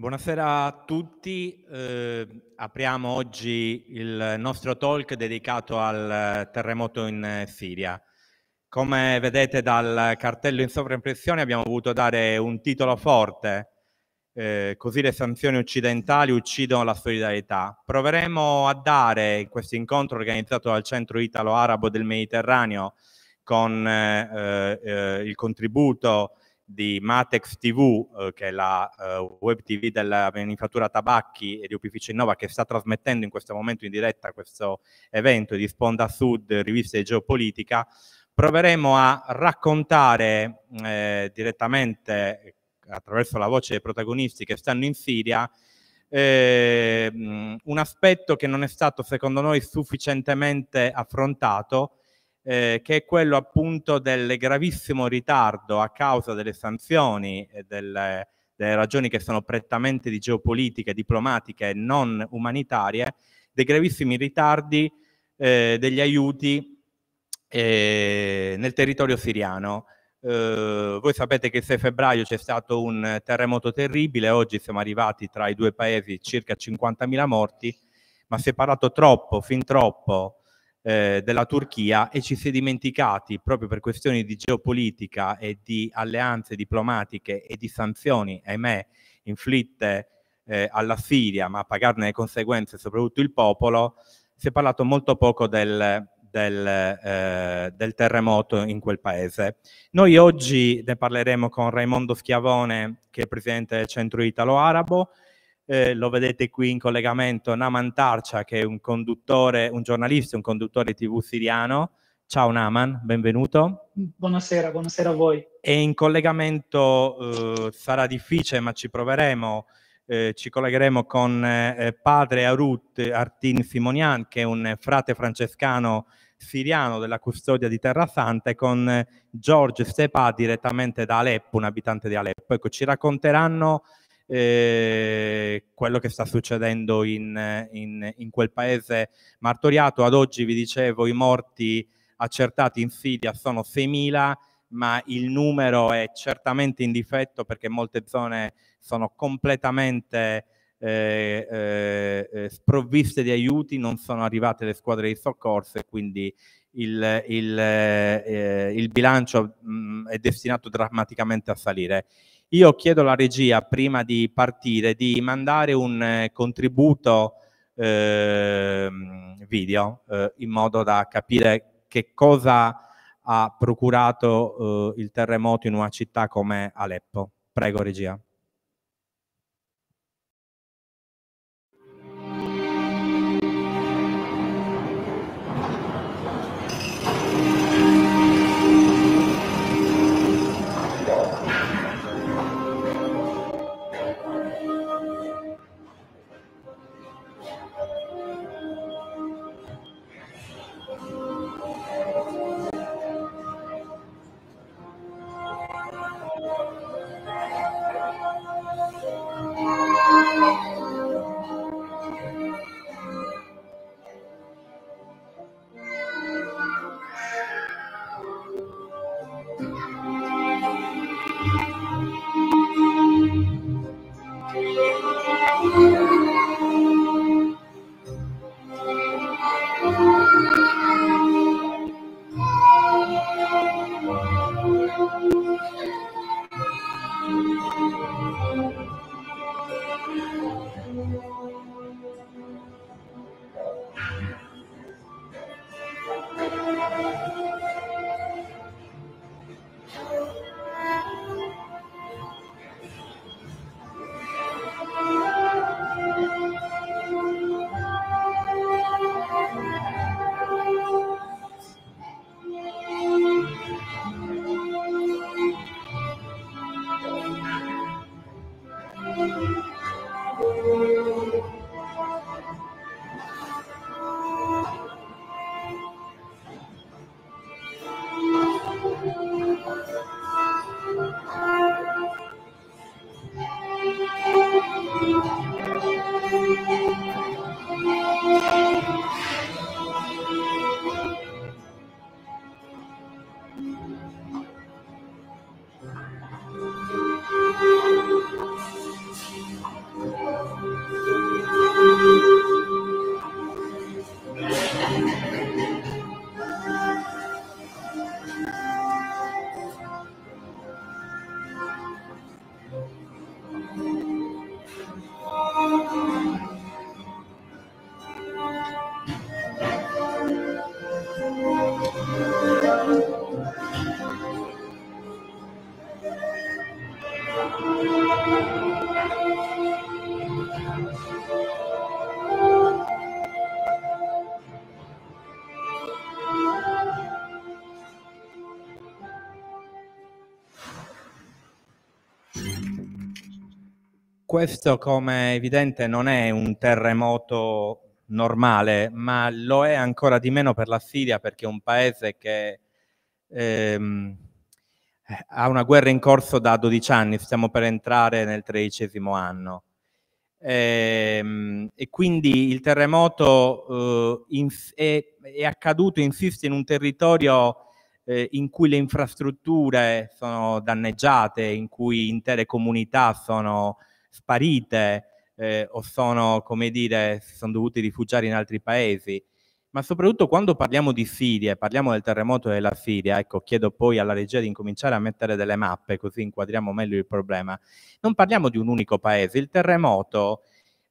Buonasera a tutti, eh, apriamo oggi il nostro talk dedicato al terremoto in Siria. Come vedete dal cartello in sovraimpressione abbiamo voluto dare un titolo forte, eh, così le sanzioni occidentali uccidono la solidarietà. Proveremo a dare questo incontro organizzato dal Centro Italo-Arabo del Mediterraneo con eh, eh il contributo di Matex TV, eh, che è la eh, web TV della manifattura tabacchi e di Opificio Innova, che sta trasmettendo in questo momento in diretta questo evento di Sponda Sud, rivista di geopolitica, proveremo a raccontare eh, direttamente attraverso la voce dei protagonisti che stanno in Siria eh, un aspetto che non è stato secondo noi sufficientemente affrontato eh, che è quello appunto del gravissimo ritardo a causa delle sanzioni e delle, delle ragioni che sono prettamente di geopolitica, diplomatiche e non umanitarie, dei gravissimi ritardi eh, degli aiuti eh, nel territorio siriano. Eh, voi sapete che il 6 febbraio c'è stato un terremoto terribile, oggi siamo arrivati tra i due paesi circa 50.000 morti, ma si è parlato troppo, fin troppo, eh, della Turchia e ci si è dimenticati proprio per questioni di geopolitica e di alleanze diplomatiche e di sanzioni, ahimè, inflitte eh, alla Siria, ma a pagarne le conseguenze soprattutto il popolo, si è parlato molto poco del, del, eh, del, terremoto in quel paese. Noi oggi ne parleremo con Raimondo Schiavone, che è presidente del Centro Italo-Arabo, eh, lo vedete qui in collegamento Naman Tarcia, che è un conduttore, un giornalista, un conduttore TV siriano. Ciao Naman, benvenuto. Buonasera, buonasera a voi. E in collegamento eh, sarà difficile, ma ci proveremo. Eh, ci collegheremo con eh, padre Arut Artin Simonian, che è un frate francescano siriano della custodia di Terra Santa, e con eh, George Stepa direttamente da Aleppo, un abitante di Aleppo. Ecco, ci racconteranno eh, quello che sta succedendo in, in, in, quel paese martoriato. Ad oggi vi dicevo i morti accertati in Siria sono 6.000, ma il numero è certamente in difetto perché molte zone sono completamente eh, eh, eh sprovviste di aiuti, non sono arrivate le squadre di soccorso e quindi il, il, eh, il bilancio mh, mm, è destinato drammaticamente a salire. Io chiedo alla regia, prima di partire, di mandare un eh, contributo eh, video eh, in modo da capire che cosa ha procurato eh, il terremoto in una città come Aleppo. Prego, regia. Questo come evidente non è un terremoto normale, ma lo è ancora di meno per la Siria perché è un paese che ehm, ha una guerra in corso da 12 anni, stiamo per entrare nel tredicesimo anno. E, ehm, e quindi il terremoto eh, in, è, è, accaduto, insiste, in un territorio eh, in cui le infrastrutture sono danneggiate, in cui intere comunità sono sparite eh, o sono, come dire, si sono dovuti rifugiare in altri paesi. Ma soprattutto quando parliamo di Siria, parliamo del terremoto della Siria, ecco, chiedo poi alla regia di incominciare a mettere delle mappe così inquadriamo meglio il problema. Non parliamo di un unico paese, il terremoto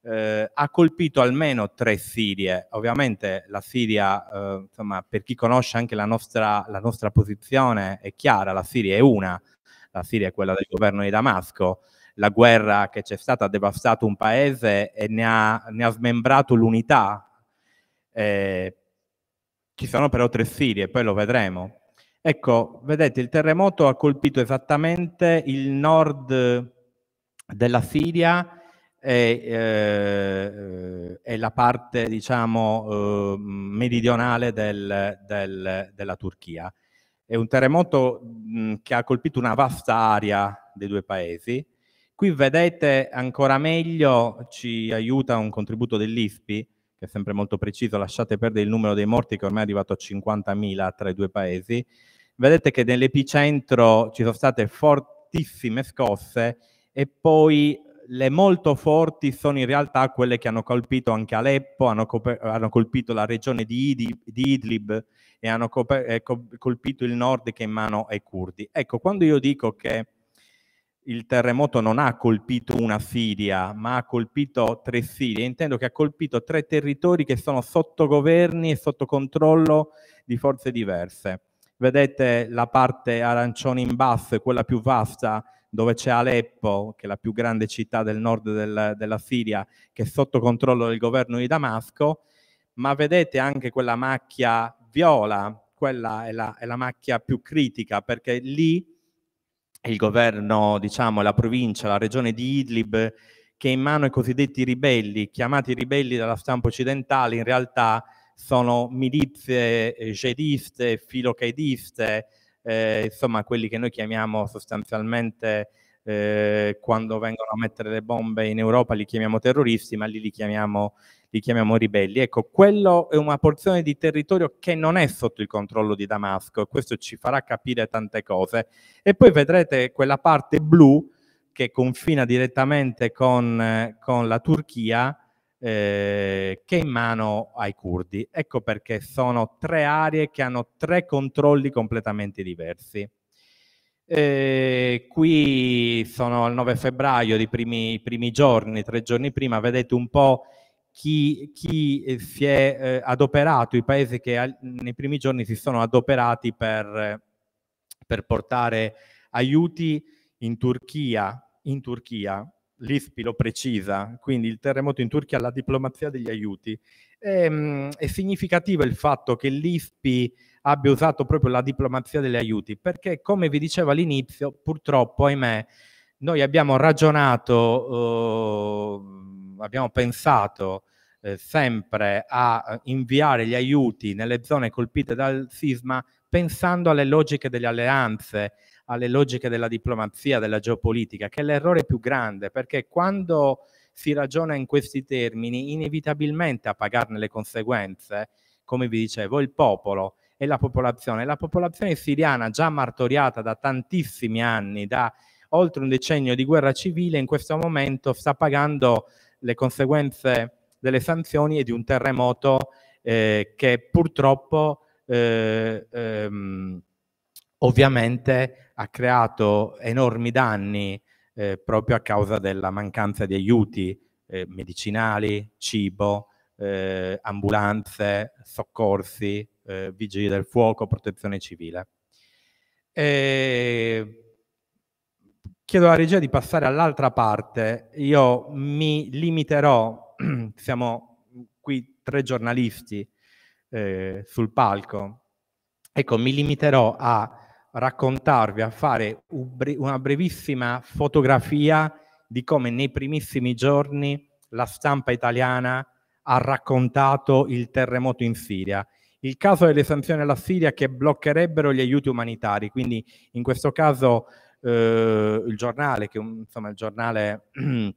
eh, ha colpito almeno tre Sirie. Ovviamente la Siria, eh, insomma, per chi conosce anche la nostra, la nostra posizione è chiara, la Siria è una, la Siria è quella del governo di Damasco, la guerra che c'è stata ha devastato un paese e ne ha, ne ha smembrato l'unità. Eh, ci sono però tre Sirie, poi lo vedremo. Ecco, vedete, il terremoto ha colpito esattamente il nord della Siria e, eh, e la parte, diciamo, eh, meridionale del, del, della Turchia. È un terremoto mh, che ha colpito una vasta area dei due paesi, Qui vedete ancora meglio, ci aiuta un contributo dell'ISPI, che è sempre molto preciso, lasciate perdere il numero dei morti che ormai è arrivato a 50.000 tra i due paesi. Vedete che nell'epicentro ci sono state fortissime scosse e poi le molto forti sono in realtà quelle che hanno colpito anche Aleppo, hanno, hanno colpito la regione di, Idlib, di Idlib e hanno eh, colpito il nord che è in mano ai curdi. Ecco, quando io dico che il terremoto non ha colpito una Siria, ma ha colpito tre Sirie. Intendo che ha colpito tre territori che sono sotto governi e sotto controllo di forze diverse. Vedete la parte arancione in basso, quella più vasta, dove c'è Aleppo, che è la più grande città del nord del, della Siria, che è sotto controllo del governo di Damasco, ma vedete anche quella macchia viola, quella è la, è la macchia più critica, perché lì il governo, diciamo, la provincia, la regione di Idlib, che in mano ai cosiddetti ribelli, chiamati ribelli dalla stampa occidentale, in realtà sono milizie eh, jihadiste, filocaidiste, eh, insomma quelli che noi chiamiamo sostanzialmente eh, quando vengono a mettere le bombe in Europa li chiamiamo terroristi, ma lì li chiamiamo li chiamiamo ribelli. Ecco, quello è una porzione di territorio che non è sotto il controllo di Damasco e questo ci farà capire tante cose. E poi vedrete quella parte blu che confina direttamente con, con la Turchia, eh, che è in mano ai curdi. Ecco perché sono tre aree che hanno tre controlli completamente diversi. Eh, qui sono al 9 febbraio, i primi, primi, giorni, tre giorni prima, vedete un po' chi, chi eh, si è eh, adoperato, i paesi che al, nei primi giorni si sono adoperati per, per portare aiuti in Turchia, in Turchia, l'ISPI lo precisa, quindi il terremoto in Turchia, la diplomazia degli aiuti. E, ehm, è significativo il fatto che l'ISPI abbia usato proprio la diplomazia degli aiuti, perché come vi dicevo all'inizio, purtroppo, ahimè, noi abbiamo ragionato, eh, abbiamo pensato eh, sempre a eh, inviare gli aiuti nelle zone colpite dal sisma pensando alle logiche delle alleanze, alle logiche della diplomazia, della geopolitica, che è l'errore più grande, perché quando si ragiona in questi termini, inevitabilmente a pagarne le conseguenze, come vi dicevo, il popolo e la popolazione. La popolazione siriana, già martoriata da tantissimi anni, da oltre un decennio di guerra civile, in questo momento sta pagando le conseguenze delle sanzioni e di un terremoto eh, che purtroppo eh, ehm, ovviamente ha creato enormi danni eh, proprio a causa della mancanza di aiuti eh, medicinali, cibo, eh, ambulanze, soccorsi, eh, vigili del fuoco, protezione civile. E chiedo alla regia di passare all'altra parte. Io mi limiterò siamo qui tre giornalisti eh, sul palco. Ecco, mi limiterò a raccontarvi, a fare una brevissima fotografia di come nei primissimi giorni la stampa italiana ha raccontato il terremoto in Siria. Il caso delle sanzioni alla Siria che bloccherebbero gli aiuti umanitari, quindi in questo caso eh, il giornale, che insomma il giornale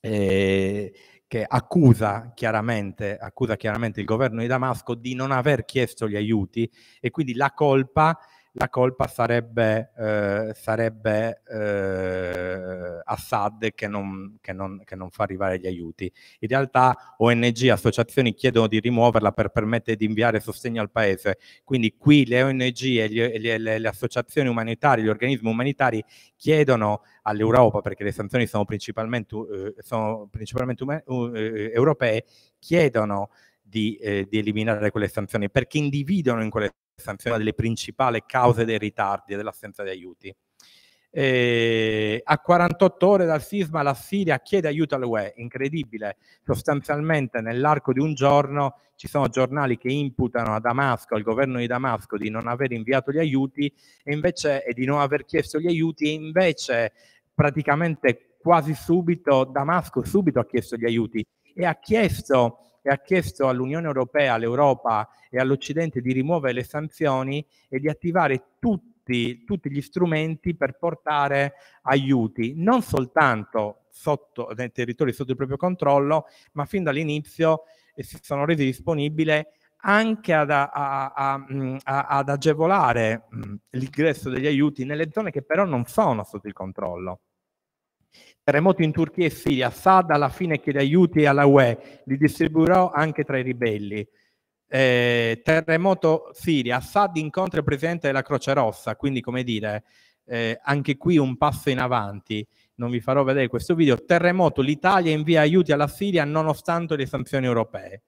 eh, che accusa chiaramente, accusa chiaramente il governo di Damasco di non aver chiesto gli aiuti e quindi la colpa la colpa sarebbe, eh, sarebbe eh, Assad che non, che, non, che non, fa arrivare gli aiuti. In realtà ONG, associazioni chiedono di rimuoverla per permettere di inviare sostegno al paese. Quindi qui le ONG e gli, le, le, le, associazioni umanitarie, gli organismi umanitari chiedono all'Europa, perché le sanzioni sono principalmente, uh, sono principalmente uh, europee, chiedono di, eh, di eliminare quelle sanzioni perché individuano in quelle sanziona delle principali cause dei ritardi e dell'assenza di aiuti. E a 48 ore dal sisma la Siria chiede aiuto all'UE, incredibile, sostanzialmente nell'arco di un giorno ci sono giornali che imputano a Damasco, al governo di Damasco di non aver inviato gli aiuti e, invece, e di non aver chiesto gli aiuti e invece praticamente quasi subito Damasco subito ha chiesto gli aiuti e ha chiesto e ha chiesto all'Unione Europea, all'Europa e all'Occidente di rimuovere le sanzioni e di attivare tutti, tutti gli strumenti per portare aiuti, non soltanto sotto, nei territori sotto il proprio controllo, ma fin dall'inizio si sono resi disponibili anche ad, a, a, a, ad agevolare l'ingresso degli aiuti nelle zone che però non sono sotto il controllo. Terremoto in Turchia e Siria, Assad alla fine chiede aiuti alla UE, li distribuirò anche tra i ribelli. Eh, terremoto Siria, Assad incontra il presidente della Croce Rossa, quindi come dire, eh, anche qui un passo in avanti. Non vi farò vedere questo video. Terremoto, l'Italia invia aiuti alla Siria nonostante le sanzioni europee.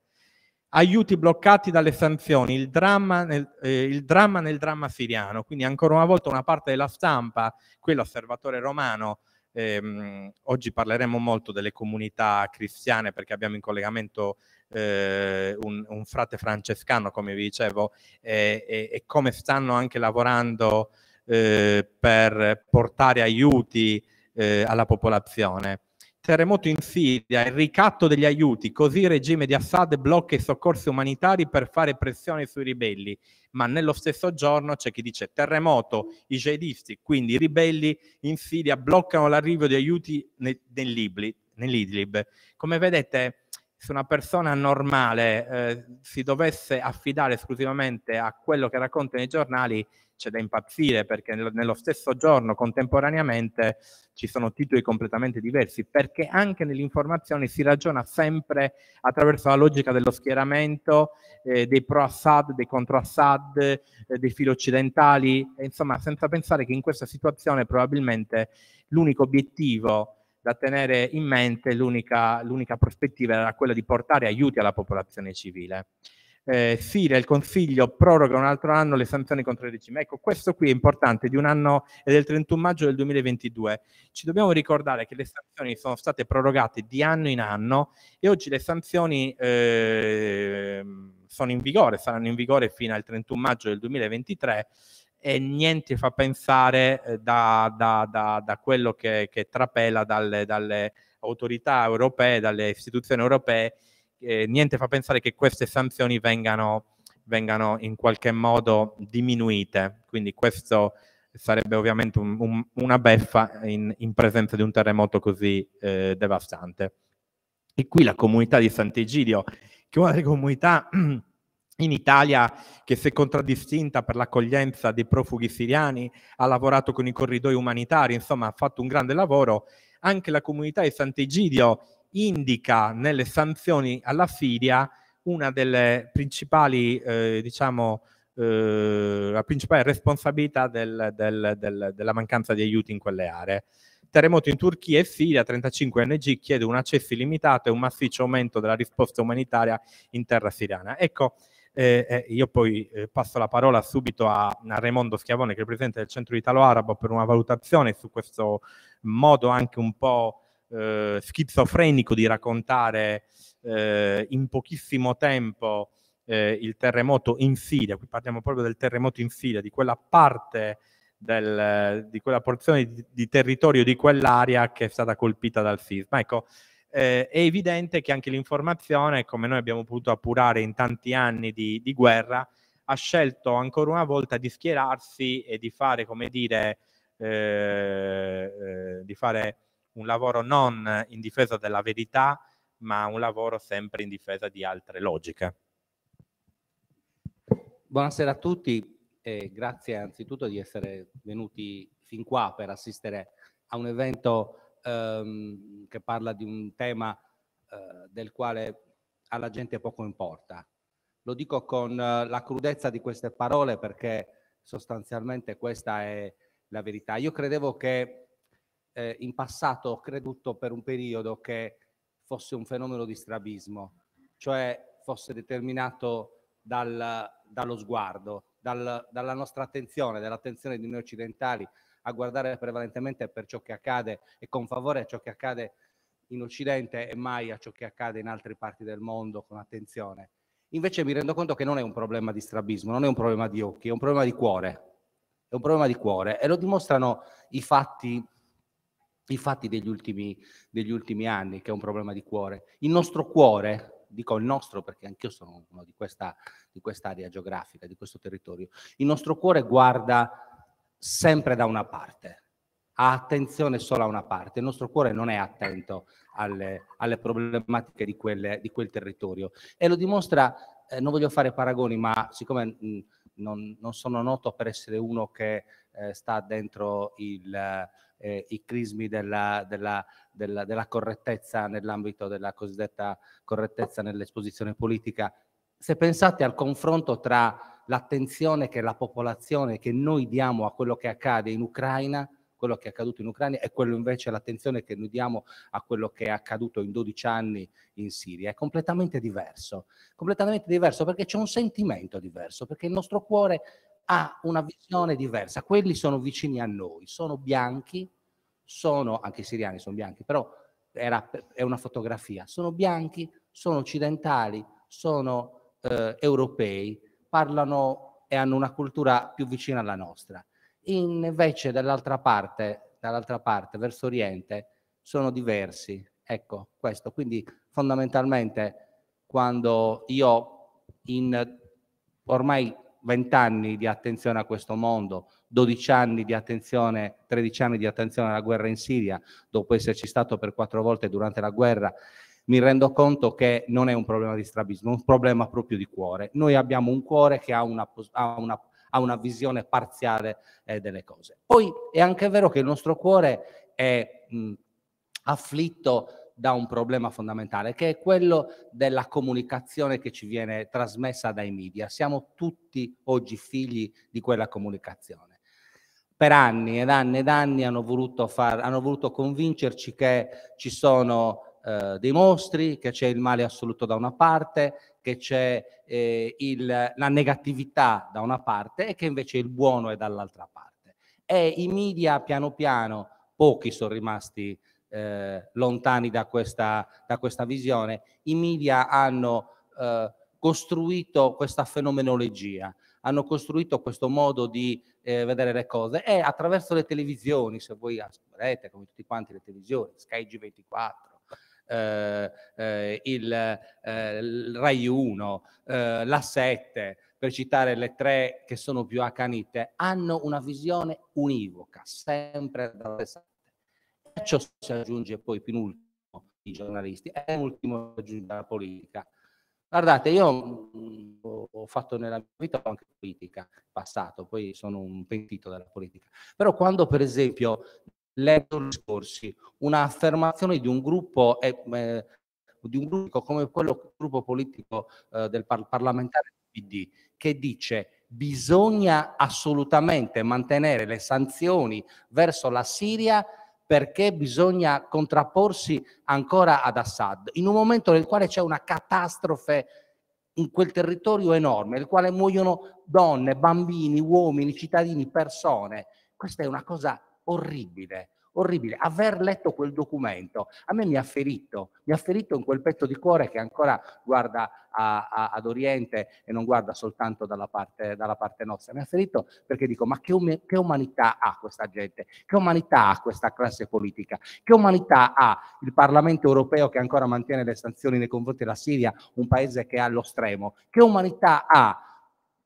Aiuti bloccati dalle sanzioni, il dramma nel, eh, il dramma, nel dramma siriano. Quindi ancora una volta una parte della stampa, qui l'osservatore romano, Ehm, oggi parleremo molto delle comunità cristiane perché abbiamo in collegamento eh, un, un, frate francescano, come vi dicevo, e, e, e come stanno anche lavorando eh, per portare aiuti eh, alla popolazione. Terremoto in Siria, il ricatto degli aiuti, così il regime di Assad blocca i soccorsi umanitari per fare pressione sui ribelli, ma nello stesso giorno c'è chi dice terremoto, i jihadisti, quindi i ribelli in Siria bloccano l'arrivo di aiuti nell'Idlib. Come vedete, se una persona normale eh, si dovesse affidare esclusivamente a quello che racconta nei giornali, c'è da impazzire perché nello stesso giorno, contemporaneamente, ci sono titoli completamente diversi, perché anche nell'informazione si ragiona sempre attraverso la logica dello schieramento, eh, dei pro-Assad, dei contro-Assad, eh, dei filo occidentali, insomma, senza pensare che in questa situazione probabilmente l'unico obiettivo da tenere in mente, l'unica, l'unica prospettiva era quella di portare aiuti alla popolazione civile eh, Siria il Consiglio proroga un altro anno le sanzioni contro il regime. Ecco, questo qui è importante, di un anno è del 31 maggio del 2022. Ci dobbiamo ricordare che le sanzioni sono state prorogate di anno in anno e oggi le sanzioni eh, sono in vigore, saranno in vigore fino al 31 maggio del 2023 e niente fa pensare eh, da, da, da, da, quello che, che trapela dalle, dalle autorità europee, dalle istituzioni europee eh, niente fa pensare che queste sanzioni vengano, vengano in qualche modo diminuite. Quindi questo sarebbe ovviamente un, un, una beffa in, in, presenza di un terremoto così eh, devastante. E qui la comunità di Sant'Egidio, che è una delle comunità in Italia che si è contraddistinta per l'accoglienza dei profughi siriani, ha lavorato con i corridoi umanitari, insomma ha fatto un grande lavoro. Anche la comunità di Sant'Egidio indica nelle sanzioni alla Siria una delle principali, eh, diciamo, eh, la principale responsabilità del, del, del, della mancanza di aiuti in quelle aree. Terremoto in Turchia e Siria, 35 ONG chiede un accesso illimitato e un massiccio aumento della risposta umanitaria in terra siriana. Ecco, eh, eh, io poi eh, passo la parola subito a, a, Raimondo Schiavone, che è il presidente del Centro Italo-Arabo, per una valutazione su questo modo anche un po' eh, schizofrenico di raccontare eh, in pochissimo tempo eh, il terremoto in Siria, qui parliamo proprio del terremoto in Siria, di quella parte del, di quella porzione di, di, territorio di quell'area che è stata colpita dal sisma. Ecco, eh, è evidente che anche l'informazione, come noi abbiamo potuto appurare in tanti anni di, di guerra, ha scelto ancora una volta di schierarsi e di fare, come dire, eh, eh, di fare un lavoro non in difesa della verità, ma un lavoro sempre in difesa di altre logiche. Buonasera a tutti e grazie anzitutto di essere venuti fin qua per assistere a un evento ehm, che parla di un tema eh, del quale alla gente poco importa. Lo dico con eh, la crudezza di queste parole perché sostanzialmente questa è la verità. Io credevo che eh, in passato ho creduto per un periodo che fosse un fenomeno di strabismo, cioè fosse determinato dal, dallo sguardo, dal, dalla nostra attenzione, dall'attenzione di noi occidentali a guardare prevalentemente per ciò che accade e con favore a ciò che accade in Occidente e mai a ciò che accade in altre parti del mondo con attenzione. Invece mi rendo conto che non è un problema di strabismo, non è un problema di occhi, è un problema di cuore. È un problema di cuore e lo dimostrano i fatti, i fatti degli, ultimi, degli ultimi anni, che è un problema di cuore. Il nostro cuore, dico il nostro perché anch'io sono uno di questa di quest'area geografica, di questo territorio. Il nostro cuore guarda sempre da una parte, ha attenzione solo a una parte, il nostro cuore non è attento alle, alle problematiche di, quelle, di, quel territorio e lo dimostra, eh, non voglio fare paragoni, ma siccome mh, non, non, sono noto per essere uno che eh, sta dentro il, eh, i crismi della, della, della, della correttezza nell'ambito della cosiddetta correttezza nell'esposizione politica, se pensate al confronto tra l'attenzione che la popolazione, che noi diamo a quello che accade in Ucraina, quello che è accaduto in Ucraina e quello invece l'attenzione che noi diamo a quello che è accaduto in 12 anni in Siria. È completamente diverso, completamente diverso perché c'è un sentimento diverso, perché il nostro cuore ha una visione diversa. Quelli sono vicini a noi, sono bianchi, sono, anche i siriani sono bianchi, però era, è una fotografia, sono bianchi, sono occidentali, sono eh, europei parlano e hanno una cultura più vicina alla nostra. invece dall'altra parte, dall'altra parte, verso Oriente, sono diversi. Ecco, questo. Quindi fondamentalmente quando io in ormai 20 anni di attenzione a questo mondo, 12 anni di attenzione, 13 anni di attenzione alla guerra in Siria, dopo esserci stato per quattro volte durante la guerra mi rendo conto che non è un problema di strabismo, è un problema proprio di cuore. Noi abbiamo un cuore che ha una, ha una, ha una visione parziale eh, delle cose. Poi è anche vero che il nostro cuore è mh, afflitto da un problema fondamentale, che è quello della comunicazione che ci viene trasmessa dai media. Siamo tutti oggi figli di quella comunicazione. Per anni ed anni ed anni hanno voluto, far, hanno voluto convincerci che ci sono eh, dei mostri, che c'è il male assoluto da una parte, che c'è eh, il, la negatività da una parte e che invece il buono è dall'altra parte. E i media piano piano, pochi sono rimasti eh, lontani da questa, da questa, visione, i media hanno eh, costruito questa fenomenologia, hanno costruito questo modo di eh, vedere le cose. E attraverso le televisioni, se voi vedete come tutti quanti le televisioni, Sky G24, eh, eh, il, eh, il, Rai 1, eh, la 7, per citare le tre che sono più accanite, hanno una visione univoca, sempre dalla stessa parte. Ciò si aggiunge poi penultimo i giornalisti e ultimo aggiunge la politica. Guardate, io mh, ho fatto nella mia vita anche politica, passato, poi sono un pentito della politica. Però quando per esempio leggo gli scorsi, un'affermazione di un gruppo, eh, di un gruppo come quello gruppo politico eh, del par- parlamentare PD, che dice bisogna assolutamente mantenere le sanzioni verso la Siria perché bisogna contrapporsi ancora ad Assad, in un momento nel quale c'è una catastrofe in quel territorio enorme, nel quale muoiono donne, bambini, uomini, cittadini, persone. Questa è una cosa orribile, orribile. Aver letto quel documento a me mi ha ferito, mi ha ferito in quel petto di cuore che ancora guarda a, a, ad Oriente e non guarda soltanto dalla parte, dalla parte nostra. Mi ha ferito perché dico, ma che, um che umanità ha questa gente? Che umanità ha questa classe politica? Che umanità ha il Parlamento europeo che ancora mantiene le sanzioni nei confronti della Siria, un paese che è allo stremo? Che umanità ha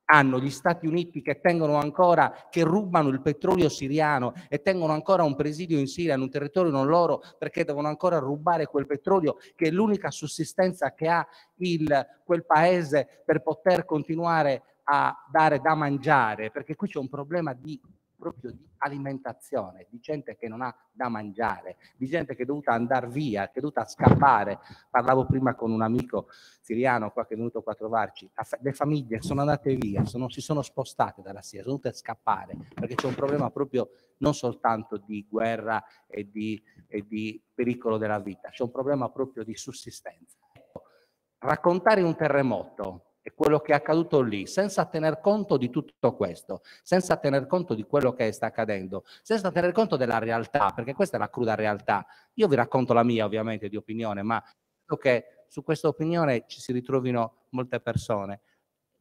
hanno gli Stati Uniti che tengono ancora, che rubano il petrolio siriano e tengono ancora un presidio in Siria, in un territorio non loro, perché devono ancora rubare quel petrolio che è l'unica sussistenza che ha il, quel paese per poter continuare a dare da mangiare, perché qui c'è un problema di proprio di alimentazione, di gente che non ha da mangiare, di gente che è dovuta andare via, che è dovuta scappare. Parlavo prima con un amico siriano qua che è venuto qua a trovarci, le famiglie sono andate via, sono, si sono spostate dalla Siria, sono dovute scappare, perché c'è un problema proprio non soltanto di guerra e di, e di pericolo della vita, c'è un problema proprio di sussistenza. Raccontare un terremoto e quello che è accaduto lì, senza tener conto di tutto questo, senza tener conto di quello che sta accadendo, senza tener conto della realtà, perché questa è la cruda realtà. Io vi racconto la mia ovviamente di opinione, ma credo che su questa opinione ci si ritrovino molte persone.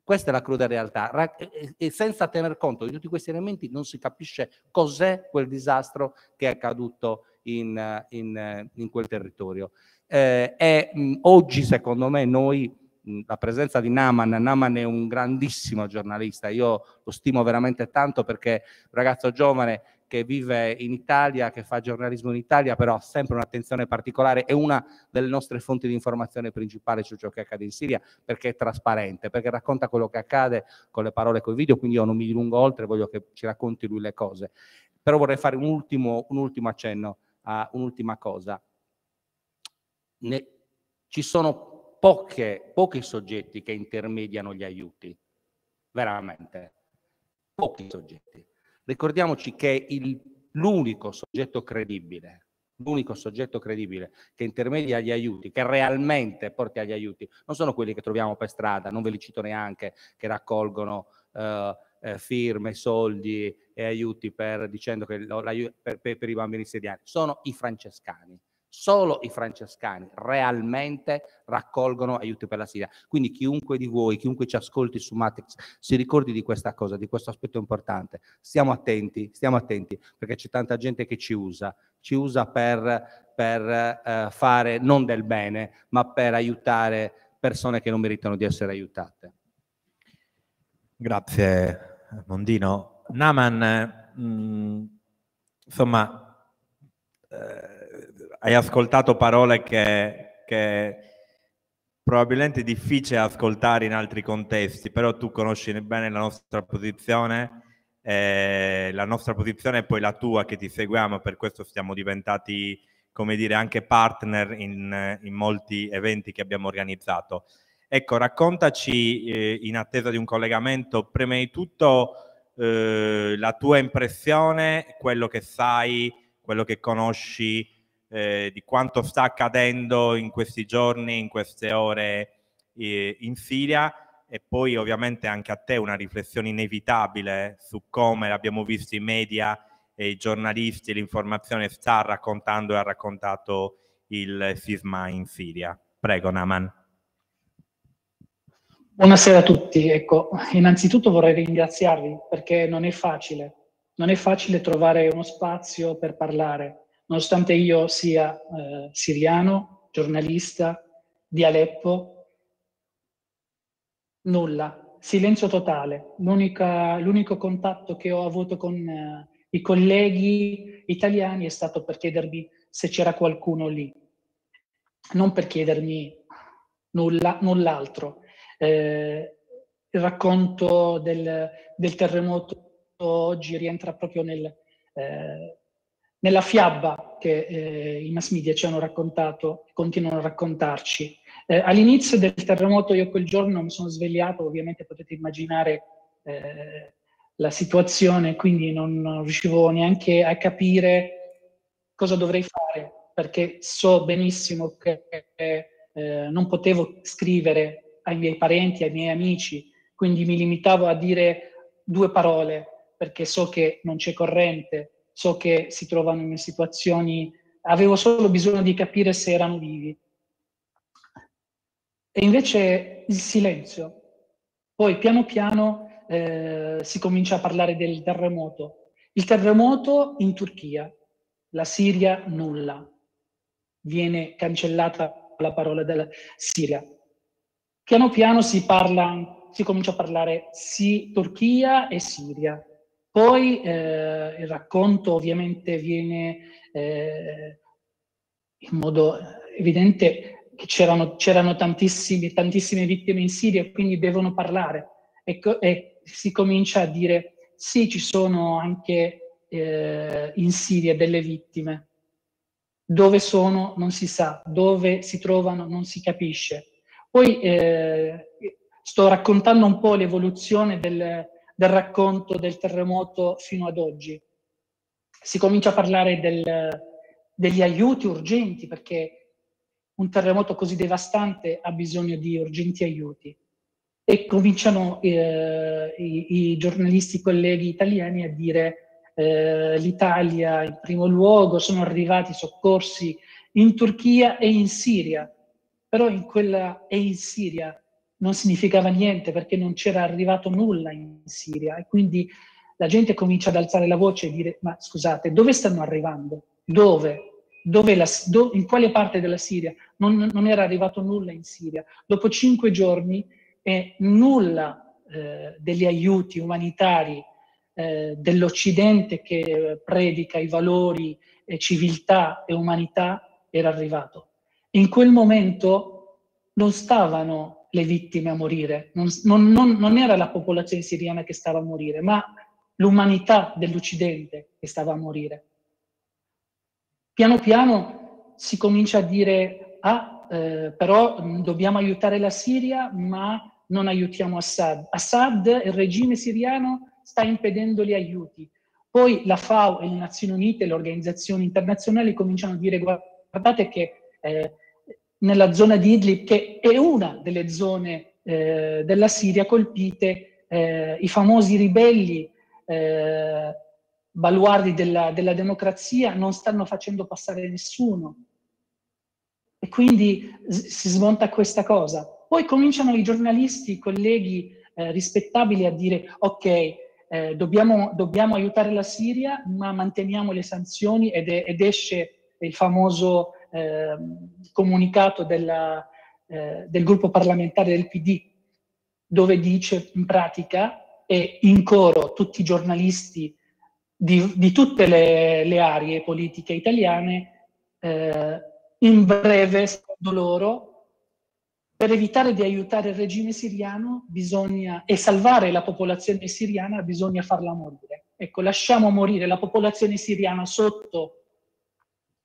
Questa è la cruda realtà e senza tener conto di tutti questi elementi non si capisce cos'è quel disastro che è accaduto in, in, in quel territorio. Eh, e mh, oggi secondo me noi la presenza di Naman, Naman è un grandissimo giornalista, io lo stimo veramente tanto perché è un ragazzo giovane che vive in Italia, che fa giornalismo in Italia, però ha sempre un'attenzione particolare, è una delle nostre fonti di informazione principali su ciò che accade in Siria, perché è trasparente, perché racconta quello che accade con le parole con i video, quindi io non mi dilungo oltre, voglio che ci racconti lui le cose. Però vorrei fare un ultimo, un ultimo accenno a un'ultima cosa. Ne, ci sono poche, pochi soggetti che intermediano gli aiuti, veramente, pochi soggetti. Ricordiamoci che il, l'unico soggetto credibile, l'unico soggetto credibile che intermedia gli aiuti, che realmente porta agli aiuti, non sono quelli che troviamo per strada, non ve li cito neanche, che raccolgono eh, eh, firme, soldi e aiuti per, dicendo che per, per, per i bambini siriani, sono i francescani Solo i francescani realmente raccolgono aiuti per la Siria. Quindi chiunque di voi, chiunque ci ascolti su Matrix, si ricordi di questa cosa, di questo aspetto importante. Stiamo attenti, stiamo attenti, perché c'è tanta gente che ci usa, ci usa per, per eh, fare non del bene, ma per aiutare persone che non meritano di essere aiutate. Grazie Mondino. Naman, mh, mm, insomma, eh, hai ascoltato parole che, che probabilmente è difficile ascoltare in altri contesti, però tu conosci bene la nostra posizione, eh, la nostra posizione e poi la tua che ti seguiamo, per questo siamo diventati, come dire, anche partner in, in molti eventi che abbiamo organizzato. Ecco, raccontaci eh, in attesa di un collegamento, prima di tutto eh, la tua impressione, quello che sai, quello che conosci eh, di quanto sta accadendo in questi giorni, in queste ore eh, in Siria e poi ovviamente anche a te una riflessione inevitabile su come l'abbiamo visto i media e i giornalisti, l'informazione sta raccontando e ha raccontato il sisma in Siria. Prego Naman. Buonasera a tutti. Ecco, innanzitutto vorrei ringraziarvi perché non è facile, non è facile trovare uno spazio per parlare nonostante io sia eh, siriano, giornalista di Aleppo, nulla, silenzio totale. l'unico contatto che ho avuto con eh, i colleghi italiani è stato per chiedermi se c'era qualcuno lì, non per chiedermi nulla, null'altro. Eh, il racconto del, del, terremoto oggi rientra proprio nel, eh, nella fiaba che eh, i mass media ci hanno raccontato, continuano a raccontarci. Eh, all'inizio del terremoto io quel giorno mi sono svegliato, ovviamente potete immaginare eh, la situazione, quindi non riuscivo neanche a capire cosa dovrei fare, perché so benissimo che eh, non potevo scrivere ai miei parenti, ai miei amici, quindi mi limitavo a dire due parole, perché so che non c'è corrente, so che si trovano in situazioni, avevo solo bisogno di capire se erano vivi. E invece il silenzio. Poi piano piano eh, si comincia a parlare del terremoto. Il terremoto in Turchia, la Siria nulla. Viene cancellata la parola della Siria. Piano piano si parla, si comincia a parlare sì Turchia e Siria. Poi eh, il racconto ovviamente viene eh, in modo evidente che c'erano, c'erano tantissime, tantissime vittime in Siria, quindi devono parlare. Ecco, e si comincia a dire sì, ci sono anche eh, in Siria delle vittime. Dove sono non si sa, dove si trovano non si capisce. Poi eh, sto raccontando un po' l'evoluzione del, del, racconto del terremoto fino ad oggi. Si comincia a parlare del, degli aiuti urgenti perché un terremoto così devastante ha bisogno di urgenti aiuti. E cominciano eh, i, i, giornalisti colleghi italiani a dire eh, l'Italia in primo luogo, sono arrivati soccorsi in Turchia e in Siria però in quella e in Siria non significava niente perché non c'era arrivato nulla in Siria e quindi la gente comincia ad alzare la voce e dire ma scusate, dove stanno arrivando? Dove? dove la, do, in quale parte della Siria? Non, non, era arrivato nulla in Siria. Dopo cinque giorni e nulla eh, degli aiuti umanitari eh, dell'Occidente che predica i valori e civiltà e umanità era arrivato. In quel momento non stavano le vittime a morire, non, non, non, era la popolazione siriana che stava a morire, ma l'umanità dell'Occidente che stava a morire. Piano piano si comincia a dire, ah, eh, però dobbiamo aiutare la Siria, ma non aiutiamo Assad. Assad, il regime siriano, sta impedendo gli aiuti. Poi la FAO e le Nazioni Unite, le organizzazioni internazionali cominciano a dire guardate che eh, nella zona di Idlib, che è una delle zone eh, della Siria colpite, eh, i famosi ribelli eh, baluardi della, della, democrazia non stanno facendo passare nessuno. E quindi si smonta questa cosa. Poi cominciano i giornalisti, i colleghi eh, rispettabili a dire ok, eh, dobbiamo, dobbiamo, aiutare la Siria, ma manteniamo le sanzioni ed, ed esce il famoso eh, comunicato della, eh, del gruppo parlamentare del PD, dove dice in pratica, e in coro tutti i giornalisti di, di tutte le, le, aree politiche italiane, eh, in breve, secondo loro, per evitare di aiutare il regime siriano bisogna, e salvare la popolazione siriana bisogna farla morire. Ecco, lasciamo morire la popolazione siriana sotto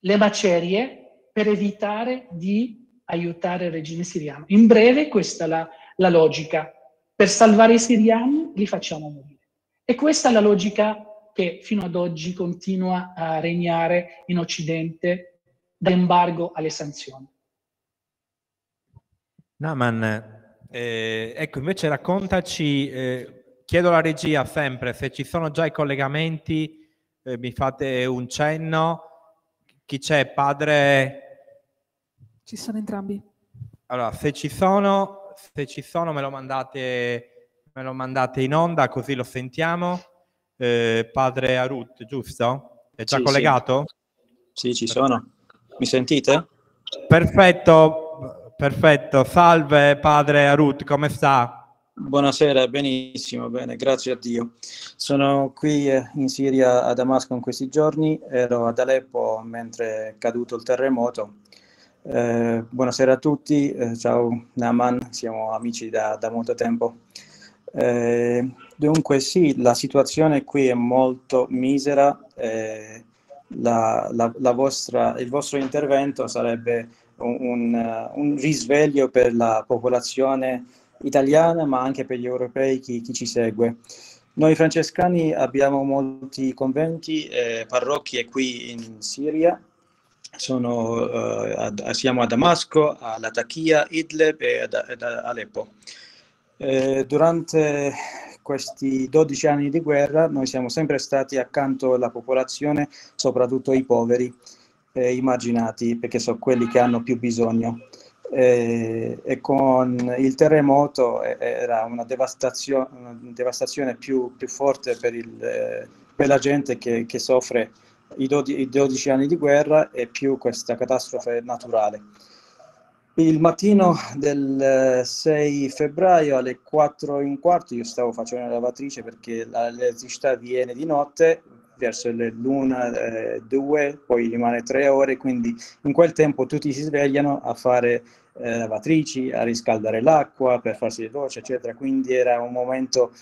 le macerie per evitare di aiutare il regime siriano. In breve questa è la, la logica. Per salvare i siriani li facciamo morire. E questa è la logica che fino ad oggi continua a regnare in Occidente dall'embargo alle sanzioni. Naman, eh, ecco invece raccontaci, eh, chiedo alla regia sempre se ci sono già i collegamenti, eh, mi fate un cenno, chi c'è, padre ci sono entrambi. Allora, se ci sono, se ci sono me lo mandate, me lo mandate in onda così lo sentiamo. Eh, padre Arut, giusto? È già sì, collegato? Sì. sì, ci sono. Mi sentite? Perfetto, perfetto. Salve padre Arut, come sta? Buonasera, benissimo, bene, grazie a Dio. Sono qui eh, in Siria a Damasco in questi giorni, ero ad Aleppo mentre è caduto il terremoto eh, buonasera a tutti, eh, ciao Naman, siamo amici da, da molto tempo. Eh, dunque sì, la situazione qui è molto misera, eh, la, la, la vostra, il vostro intervento sarebbe un, un, un, risveglio per la popolazione italiana ma anche per gli europei, chi, chi ci segue. Noi francescani abbiamo molti conventi e parrocchie qui in Siria sono, uh, a, siamo a Damasco, a Latakia, Idlib e ad, ad Aleppo. Eh, durante questi 12 anni di guerra noi siamo sempre stati accanto alla popolazione, soprattutto i poveri, eh, i marginati, perché sono quelli che hanno più bisogno. Eh, e con il terremoto eh, era una devastazione, una devastazione più, più forte per, il, per, la gente che, che soffre i, 12, i 12 anni di guerra e più questa catastrofe naturale. Il mattino del 6 febbraio alle 4 e un quarto io stavo facendo la lavatrice perché l'elettricità viene di notte verso le luna eh, 2, poi rimane 3 ore, quindi in quel tempo tutti si svegliano a fare eh, lavatrici, a riscaldare l'acqua per farsi le docce, eccetera. Quindi era un momento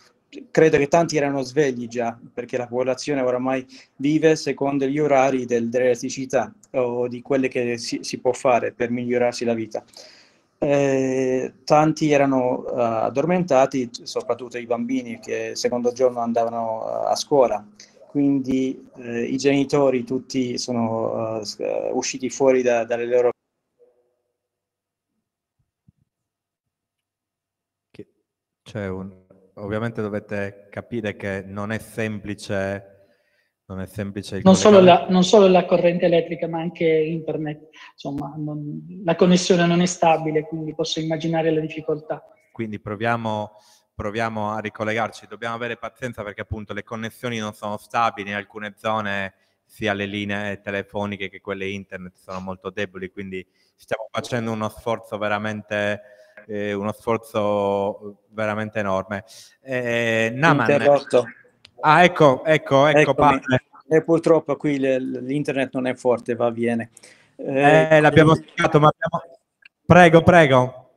credo che tanti erano svegli già, perché la popolazione oramai vive secondo gli orari del, dell'elettricità o di quelle che si, si, può fare per migliorarsi la vita. Eh, tanti erano uh, addormentati, soprattutto i bambini che il secondo giorno andavano uh, a scuola, quindi uh, i genitori tutti sono usciti fuori da, dalle loro C'è un, ovviamente dovete capire che non è semplice non è semplice non solo, la, non solo, la, corrente elettrica ma anche internet insomma non, la connessione non è stabile quindi posso immaginare la difficoltà. Quindi proviamo, proviamo a ricollegarci. Dobbiamo avere pazienza perché appunto le connessioni non sono stabili. In alcune zone sia le linee telefoniche che quelle internet sono molto deboli. Quindi stiamo facendo uno sforzo veramente eh, uno sforzo veramente enorme. Eh, Naman, Interrotto. Ah, ecco, ecco, ecco. E purtroppo qui l'internet non è forte, va bene. Eh, eh, l'abbiamo spiegato, ma abbiamo... Prego, prego.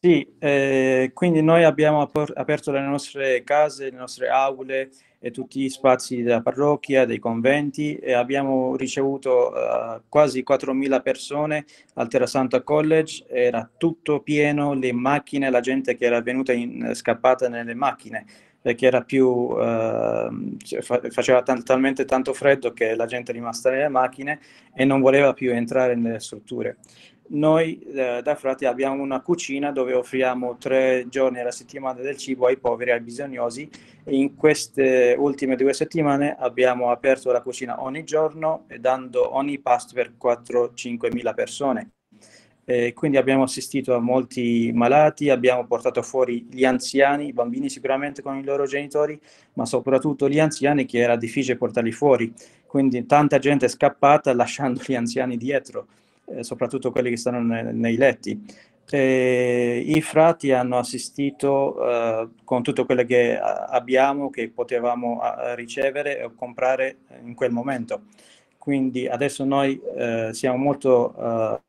Sì, eh, quindi noi abbiamo aperto le nostre case, le nostre aule e tutti gli spazi della parrocchia, dei conventi e abbiamo ricevuto uh, quasi 4.000 persone al Terrasanta College, era tutto pieno, le macchine, la gente che era venuta in, scappata nelle macchine perché era più, uh, faceva t- talmente tanto freddo che la gente è rimasta nelle macchine e non voleva più entrare nelle strutture. Noi eh, da Frati abbiamo una cucina dove offriamo tre giorni alla settimana del cibo ai poveri ai bisognosi in queste ultime due settimane abbiamo aperto la cucina ogni giorno dando ogni pasto per 4-5 mila persone. E quindi abbiamo assistito a molti malati, abbiamo portato fuori gli anziani, i bambini sicuramente con i loro genitori, ma soprattutto gli anziani che era difficile portarli fuori. Quindi tanta gente è scappata lasciando gli anziani dietro eh, soprattutto quelli che stanno ne, nei letti. E I frati hanno assistito eh, con tutto quello che abbiamo, che potevamo ricevere o comprare in quel momento. Quindi adesso noi eh, siamo molto eh,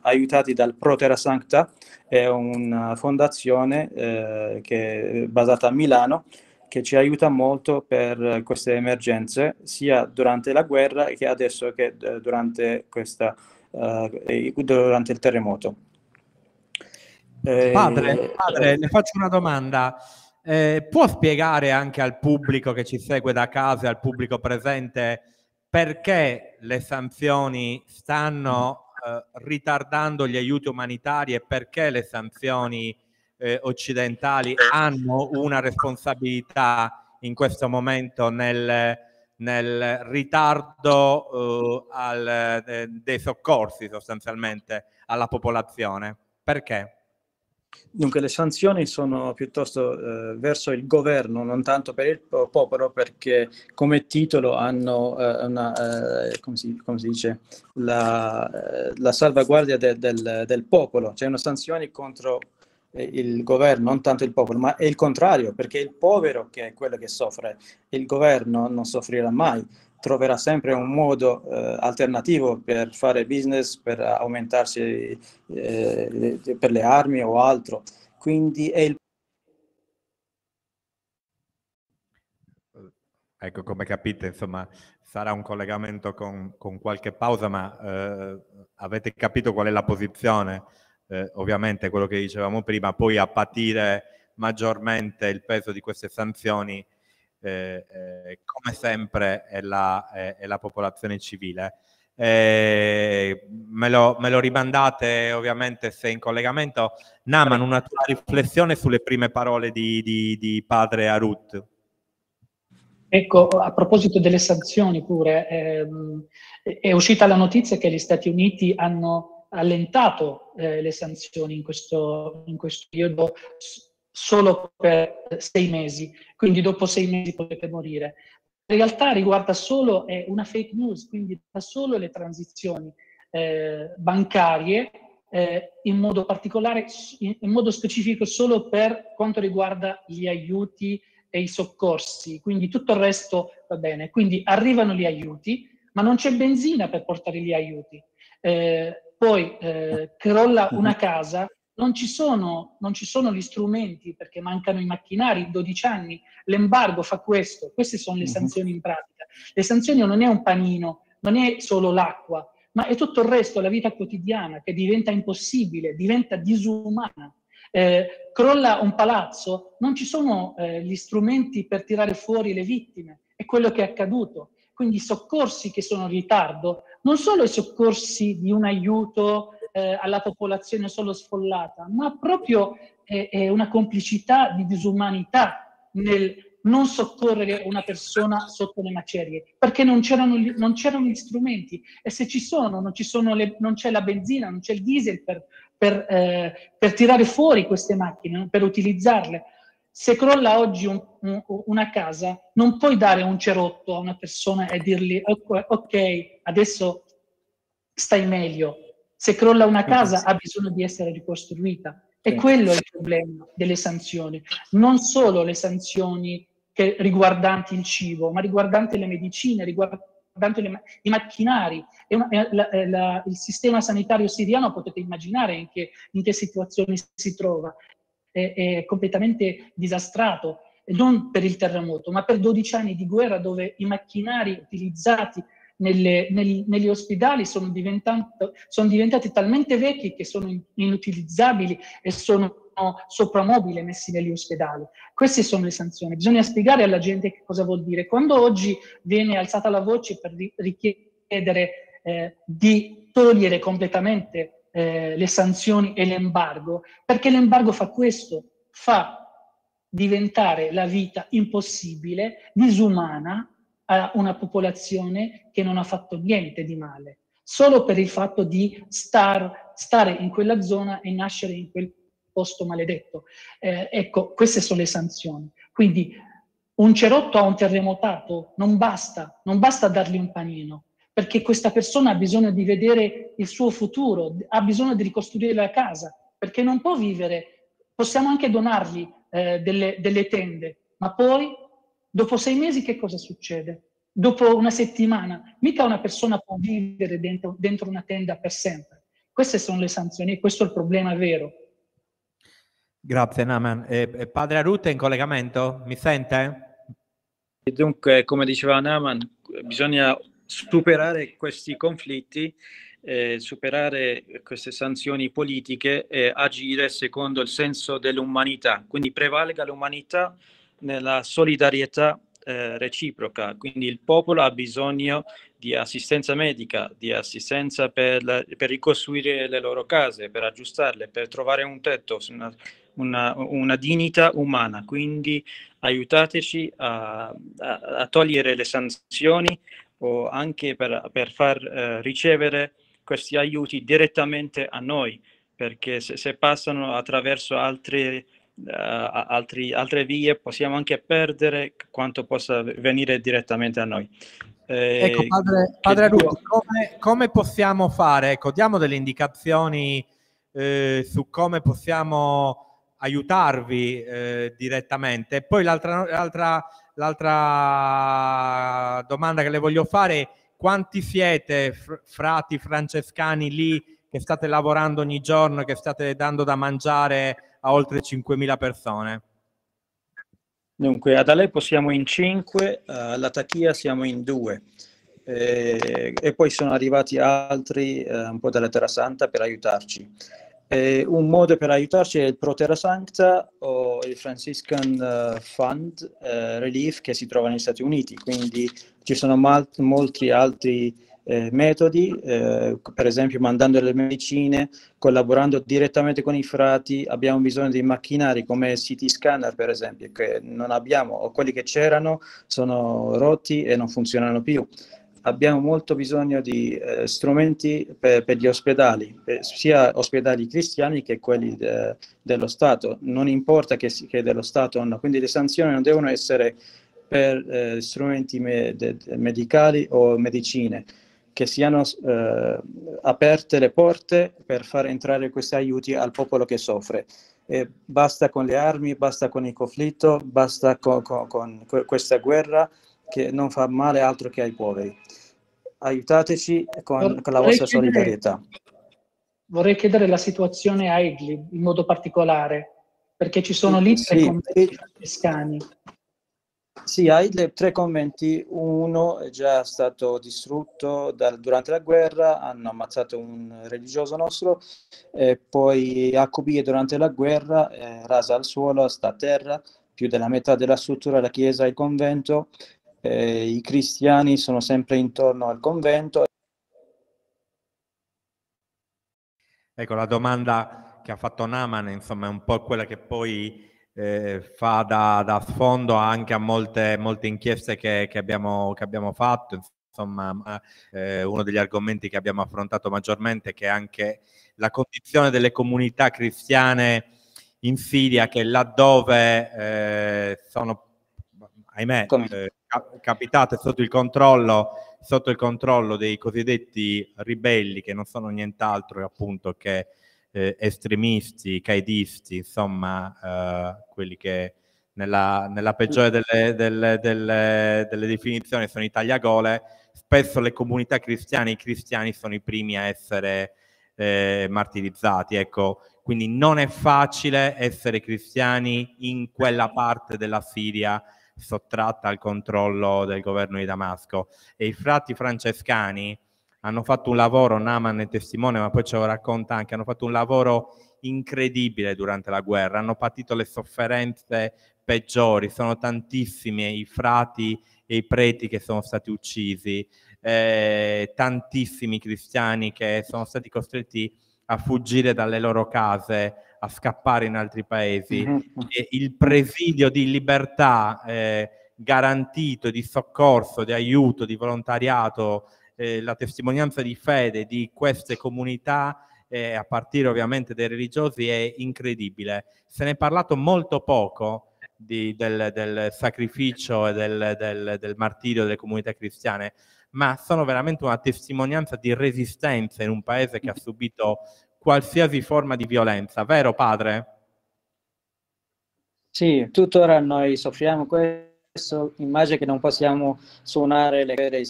aiutati dal Protera Sancta, è una fondazione eh, che è basata a Milano, che ci aiuta molto per queste emergenze, sia durante la guerra che adesso che eh, durante questa eh, durante il terremoto. Eh, padre, padre, le faccio una domanda. Eh, può spiegare anche al pubblico che ci segue da casa, al pubblico presente, perché le sanzioni stanno eh, ritardando gli aiuti umanitari e perché le sanzioni eh, occidentali hanno una responsabilità in questo momento nel nel ritardo uh, al, eh, dei soccorsi sostanzialmente alla popolazione. Perché? Dunque le sanzioni sono piuttosto eh, verso il governo, non tanto per il popolo, perché come titolo hanno eh, una, eh, come, si, come, si, dice, la, eh, la salvaguardia de, del, del popolo, cioè una sanzione contro il governo, non tanto il popolo, ma è il contrario, perché è il povero che è quello che soffre, il governo non soffrirà mai, troverà sempre un modo eh, alternativo per fare business, per aumentarsi eh, per le armi o altro. Quindi è il Ecco, come capite, insomma, sarà un collegamento con, con qualche pausa, ma eh, avete capito qual è la posizione eh, ovviamente quello che dicevamo prima, poi a patire maggiormente il peso di queste sanzioni, eh, eh, come sempre, è la, è, la popolazione civile. Eh, me, lo, me, lo, rimandate ovviamente se in collegamento. Naman, una tua riflessione sulle prime parole di, di, di padre Arut. Ecco, a proposito delle sanzioni pure, ehm, è uscita la notizia che gli Stati Uniti hanno allentato eh, le sanzioni in questo, in questo periodo solo per sei mesi, quindi dopo sei mesi potete morire. In realtà riguarda solo, è una fake news, quindi riguarda solo le transizioni eh, bancarie, eh, in modo particolare, in, in modo specifico solo per quanto riguarda gli aiuti e i soccorsi, quindi tutto il resto va bene. Quindi arrivano gli aiuti, ma non c'è benzina per portare gli aiuti. Eh, poi eh, crolla una casa, non ci, sono, non ci, sono, gli strumenti perché mancano i macchinari, 12 anni, l'embargo fa questo, queste sono le sanzioni in pratica. Le sanzioni non è un panino, non è solo l'acqua, ma è tutto il resto, la vita quotidiana che diventa impossibile, diventa disumana eh, crolla un palazzo, non ci sono eh, gli strumenti per tirare fuori le vittime, è quello che è accaduto. Quindi i soccorsi che sono in ritardo, non solo i soccorsi di un aiuto eh, alla popolazione solo sfollata, ma proprio una complicità di disumanità nel non soccorrere una persona sotto le macerie, perché non c'erano, non c'erano gli strumenti e se ci sono, non, ci sono le, non c'è la benzina, non c'è il diesel per per, eh, per tirare fuori queste macchine, per utilizzarle. Se crolla oggi un, un, una casa, non puoi dare un cerotto a una persona e dirgli ok, adesso stai meglio. Se crolla una casa ha bisogno di essere ricostruita. E quello è il problema delle sanzioni. Non solo le sanzioni che, riguardanti il cibo, ma riguardanti le medicine, riguardanti riguardante le, i macchinari. Una, la, la, il sistema sanitario siriano potete immaginare in che, in che situazione si trova. È, completamente disastrato, non per il terremoto, ma per 12 anni di guerra dove i macchinari utilizzati nelle, nel, negli ospedali sono, sono, diventati talmente vecchi che sono inutilizzabili e sono soprammobile messi negli ospedali. Queste sono le sanzioni. Bisogna spiegare alla gente che cosa vuol dire. Quando oggi viene alzata la voce per richiedere eh, di togliere completamente eh, le sanzioni e l'embargo, perché l'embargo fa questo, fa diventare la vita impossibile, disumana a una popolazione che non ha fatto niente di male, solo per il fatto di star, stare in quella zona e nascere in quel posto maledetto. Eh, ecco, queste sono le sanzioni. Quindi un cerotto a un terremotato non basta, non basta dargli un panino, perché questa persona ha bisogno di vedere il suo futuro, ha bisogno di ricostruire la casa, perché non può vivere, possiamo anche donargli eh, delle, delle tende, ma poi dopo sei mesi che cosa succede? Dopo una settimana, mica una persona può vivere dentro, dentro una tenda per sempre. Queste sono le sanzioni e questo è il problema vero. Grazie Naman. E, padre Arut è in collegamento? Mi sente? Dunque, come diceva Naman, bisogna superare questi conflitti, eh, superare queste sanzioni politiche e agire secondo il senso dell'umanità. Quindi prevalga l'umanità nella solidarietà eh, reciproca. Quindi il popolo ha bisogno di assistenza medica, di assistenza per, la, per ricostruire le loro case, per aggiustarle, per trovare un tetto, una, una, una dignità umana, quindi aiutateci a, a, a, togliere le sanzioni o anche per, per far eh, ricevere questi aiuti direttamente a noi, perché se, se passano attraverso altre, uh, altri, altre vie possiamo anche perdere quanto possa venire direttamente a noi. Eh, ecco, padre, padre Ruti, come, come, possiamo fare? Ecco, diamo delle indicazioni eh, su come possiamo aiutarvi eh, direttamente. Poi l'altra, l'altra, l'altra domanda che le voglio fare è quanti siete fr- frati francescani lì che state lavorando ogni giorno, che state dando da mangiare a oltre 5.000 persone? Dunque, ad Aleppo siamo in 5, a Latakia siamo in 2 eh, e poi sono arrivati altri eh, un po' dalla Terra Santa per aiutarci. E un modo per aiutarci è il Protera Sancta o il Franciscan uh, Fund uh, Relief che si trova negli Stati Uniti, quindi ci sono mal- molti altri eh, metodi, eh, per esempio mandando le medicine, collaborando direttamente con i frati, abbiamo bisogno di macchinari come CT scanner per esempio, che non abbiamo, o quelli che c'erano sono rotti e non funzionano più abbiamo molto bisogno di eh, strumenti per, per, gli ospedali, per, sia ospedali cristiani che quelli de, dello Stato. Non importa che, che dello Stato o no, quindi le sanzioni non devono essere per eh, strumenti me, de, medicali o medicine, che siano eh, aperte le porte per far entrare questi aiuti al popolo che soffre. E basta con le armi, basta con il conflitto, basta con, con, con questa guerra che non fa male altro che ai poveri. Aiutateci con, con la vostra chiedere, solidarietà. Vorrei chiedere la situazione a Idlib in modo particolare, perché ci sono lì tre sì, conventi francescani. Sì, a Idlib tre conventi, uno è già stato distrutto da, durante la guerra, hanno ammazzato un religioso nostro, e poi a Kubie durante la guerra è rasa al suolo, sta a terra, più della metà della struttura, la chiesa e il convento, eh, i cristiani sono sempre intorno al convento. Ecco, la domanda che ha fatto Naman, insomma, è un po' quella che poi eh, fa da, da, sfondo anche a molte, molte inchieste che, che, abbiamo, che abbiamo fatto. Insomma, eh, uno degli argomenti che abbiamo affrontato maggiormente, che è anche la condizione delle comunità cristiane in Siria, che laddove eh, sono, ahimè, eh, capitate sotto il controllo sotto il controllo dei cosiddetti ribelli che non sono nient'altro appunto che eh, estremisti, caidisti, insomma eh, quelli che nella, nella peggiore delle, delle, delle, delle, definizioni sono i tagliagole, spesso le comunità cristiane, i cristiani sono i primi a essere eh, martirizzati. Ecco, quindi non è facile essere cristiani in quella parte della Siria sottratta al controllo del governo di Damasco. E i frati francescani hanno fatto un lavoro, Naman è testimone, ma poi ce lo racconta anche, hanno fatto un lavoro incredibile durante la guerra, hanno patito le sofferenze peggiori, sono tantissimi i frati e i preti che sono stati uccisi, eh, tantissimi cristiani che sono stati costretti a fuggire dalle loro case, a scappare in altri paesi. Mm-hmm. Il presidio di libertà eh, garantito, di soccorso, di aiuto, di volontariato, eh, la testimonianza di fede di queste comunità, eh, a partire ovviamente dai religiosi, è incredibile. Se ne è parlato molto poco di, del, del, sacrificio e del, del, del martirio delle comunità cristiane, ma sono veramente una testimonianza di resistenza in un paese che ha subito qualsiasi forma di violenza, vero padre? Sì, tuttora noi soffriamo questo, immagino che non possiamo suonare le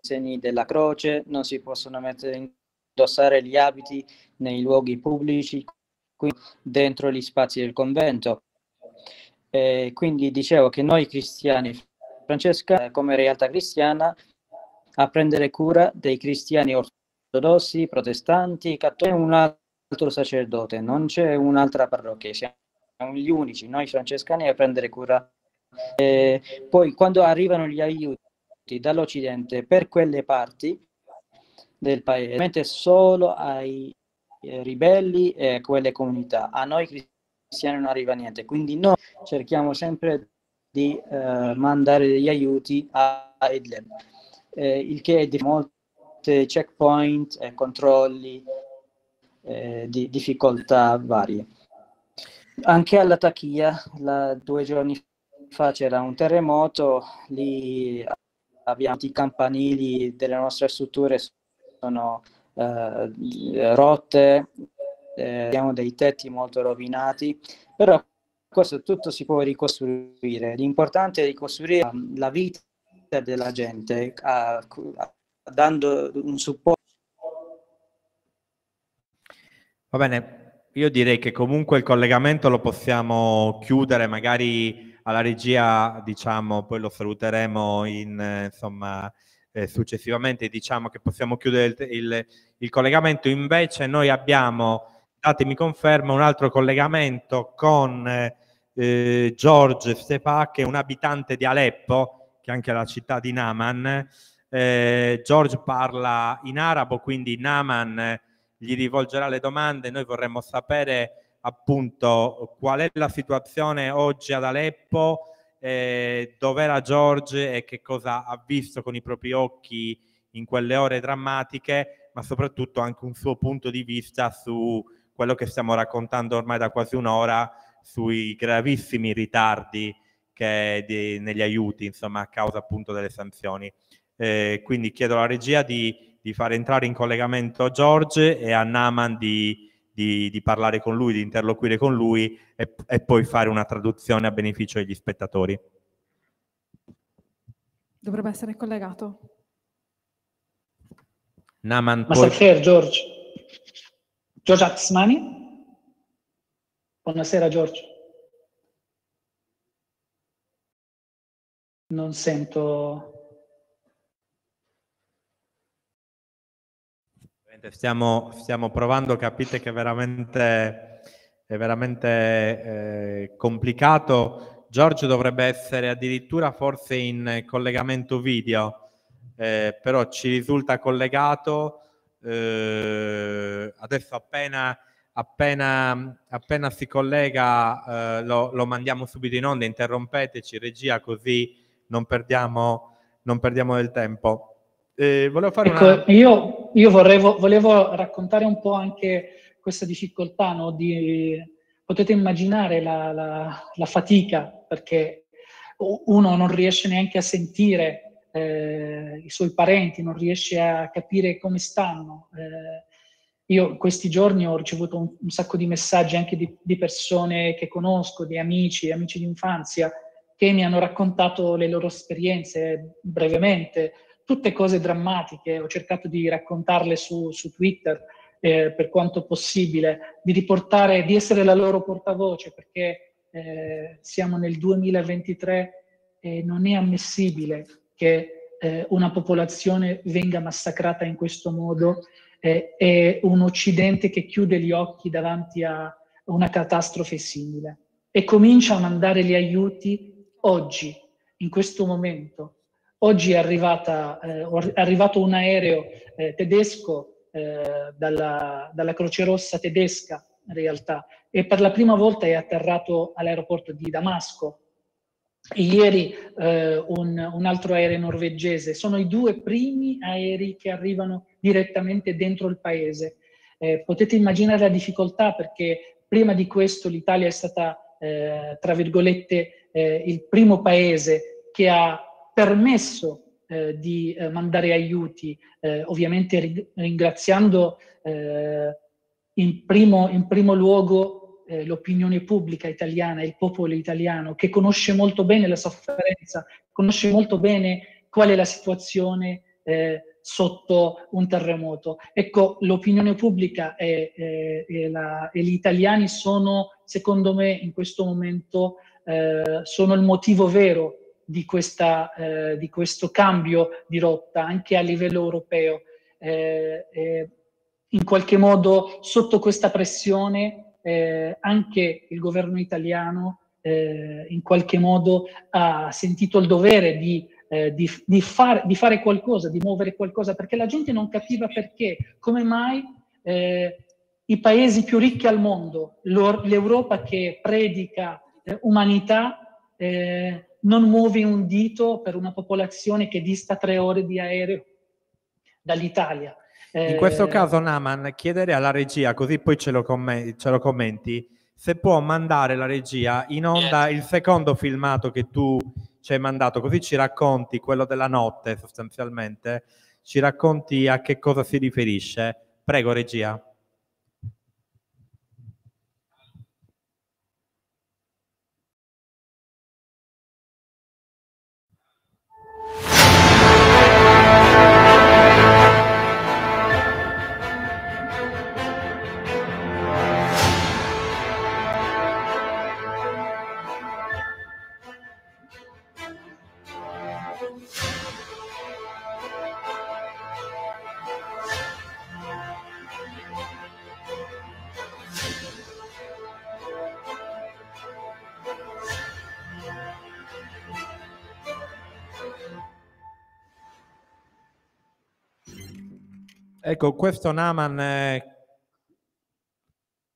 segni della croce, non si possono mettere, indossare gli abiti nei luoghi pubblici, dentro gli spazi del convento. E quindi dicevo che noi cristiani francescani, come realtà cristiana, a prendere cura dei cristiani ortodossi ortodossi, protestanti, cattolici, un altro sacerdote, non c'è un'altra parrocchia, siamo gli unici, noi francescani, a prendere cura. E poi quando arrivano gli aiuti dall'Occidente per quelle parti del paese, solo ai eh, ribelli e a quelle comunità, a noi cristiani non arriva niente, quindi noi cerchiamo sempre di eh, mandare degli aiuti a Idlib, eh, il che è molto checkpoint, eh, controlli, eh, di difficoltà varie. Anche alla Tachia, la, due giorni fa c'era un terremoto, lì abbiamo i campanili delle nostre strutture sono eh, rotte, eh, abbiamo dei tetti molto rovinati, però questo tutto si può ricostruire. L'importante è ricostruire la vita della gente, a, dando un supporto. Va bene, io direi che comunque il collegamento lo possiamo chiudere, magari alla regia, diciamo, poi lo saluteremo in, insomma, eh, successivamente, diciamo che possiamo chiudere il, il, il collegamento. Invece noi abbiamo datemi conferma, un altro collegamento con eh, George Stepa, un abitante di Aleppo, che è anche la città di Naman. Eh, George parla in arabo, quindi Naman gli rivolgerà le domande. Noi vorremmo sapere appunto qual è la situazione oggi ad Aleppo, eh, dov'era George e che cosa ha visto con i propri occhi in quelle ore drammatiche, ma soprattutto anche un suo punto di vista su quello che stiamo raccontando ormai da quasi un'ora, sui gravissimi ritardi che di, negli aiuti, insomma, a causa appunto delle sanzioni. Eh, quindi chiedo alla regia di, di, fare entrare in collegamento George e a Naman di, di, di parlare con lui, di interloquire con lui e, e, poi fare una traduzione a beneficio degli spettatori. Dovrebbe essere collegato. Naman poi... George. George Atsmani? Buonasera Giorgio. Non sento Stiamo, stiamo, provando, capite che veramente, è veramente eh, complicato. Giorgio dovrebbe essere addirittura forse in collegamento video, eh, però ci risulta collegato. Eh, adesso appena, appena, appena si collega eh, lo, lo, mandiamo subito in onda, interrompeteci regia così non perdiamo, non perdiamo del tempo. Eh, volevo fare ecco, una... Io, io volevo, volevo, raccontare un po' anche questa difficoltà, no? Di, potete immaginare la, la, la, fatica, perché uno non riesce neanche a sentire eh, i suoi parenti, non riesce a capire come stanno. Eh, io questi giorni ho ricevuto un, un sacco di messaggi anche di, di, persone che conosco, di amici, amici di infanzia, che mi hanno raccontato le loro esperienze brevemente, tutte cose drammatiche, ho cercato di raccontarle su, su Twitter eh, per quanto possibile, di riportare, di essere la loro portavoce, perché eh, siamo nel 2023 e non è ammissibile che eh, una popolazione venga massacrata in questo modo. Eh, e un Occidente che chiude gli occhi davanti a una catastrofe simile. E comincia a mandare gli aiuti oggi, in questo momento, Oggi è, arrivata, eh, è arrivato un aereo eh, tedesco eh, dalla, dalla, Croce Rossa tedesca, in realtà, e per la prima volta è atterrato all'aeroporto di Damasco. Ieri eh, un, un, altro aereo norvegese. Sono i due primi aerei che arrivano direttamente dentro il paese. Eh, potete immaginare la difficoltà perché prima di questo l'Italia è stata, eh, tra virgolette, il primo paese che ha permesso eh, di eh, mandare aiuti, eh, ovviamente ri- ringraziando eh, in primo, in, primo, luogo eh, l'opinione pubblica italiana, il popolo italiano, che conosce molto bene la sofferenza, conosce molto bene qual è la situazione eh, sotto un terremoto. Ecco, l'opinione pubblica e, e, e, la, e, gli italiani sono, secondo me, in questo momento, sono il motivo vero di, questa, eh, di, questo cambio di rotta anche a livello europeo. Eh, eh, in qualche modo sotto questa pressione eh, anche il governo italiano eh, in qualche modo ha sentito il dovere di, eh, di, di, far, di, fare qualcosa, di muovere qualcosa, perché la gente non capiva perché, come mai i paesi più ricchi al mondo, l'Europa che predica umanità, eh, non muovi un dito per una popolazione che dista tre ore di aereo dall'Italia. In questo eh, caso, Naman, chiedere alla regia, così poi ce lo, comm- ce lo commenti, se può mandare la regia in onda il secondo filmato che tu ci hai mandato, così ci racconti quello della notte sostanzialmente, ci racconti a che cosa si riferisce. Prego, regia. Ecco, questo Naman... Eh...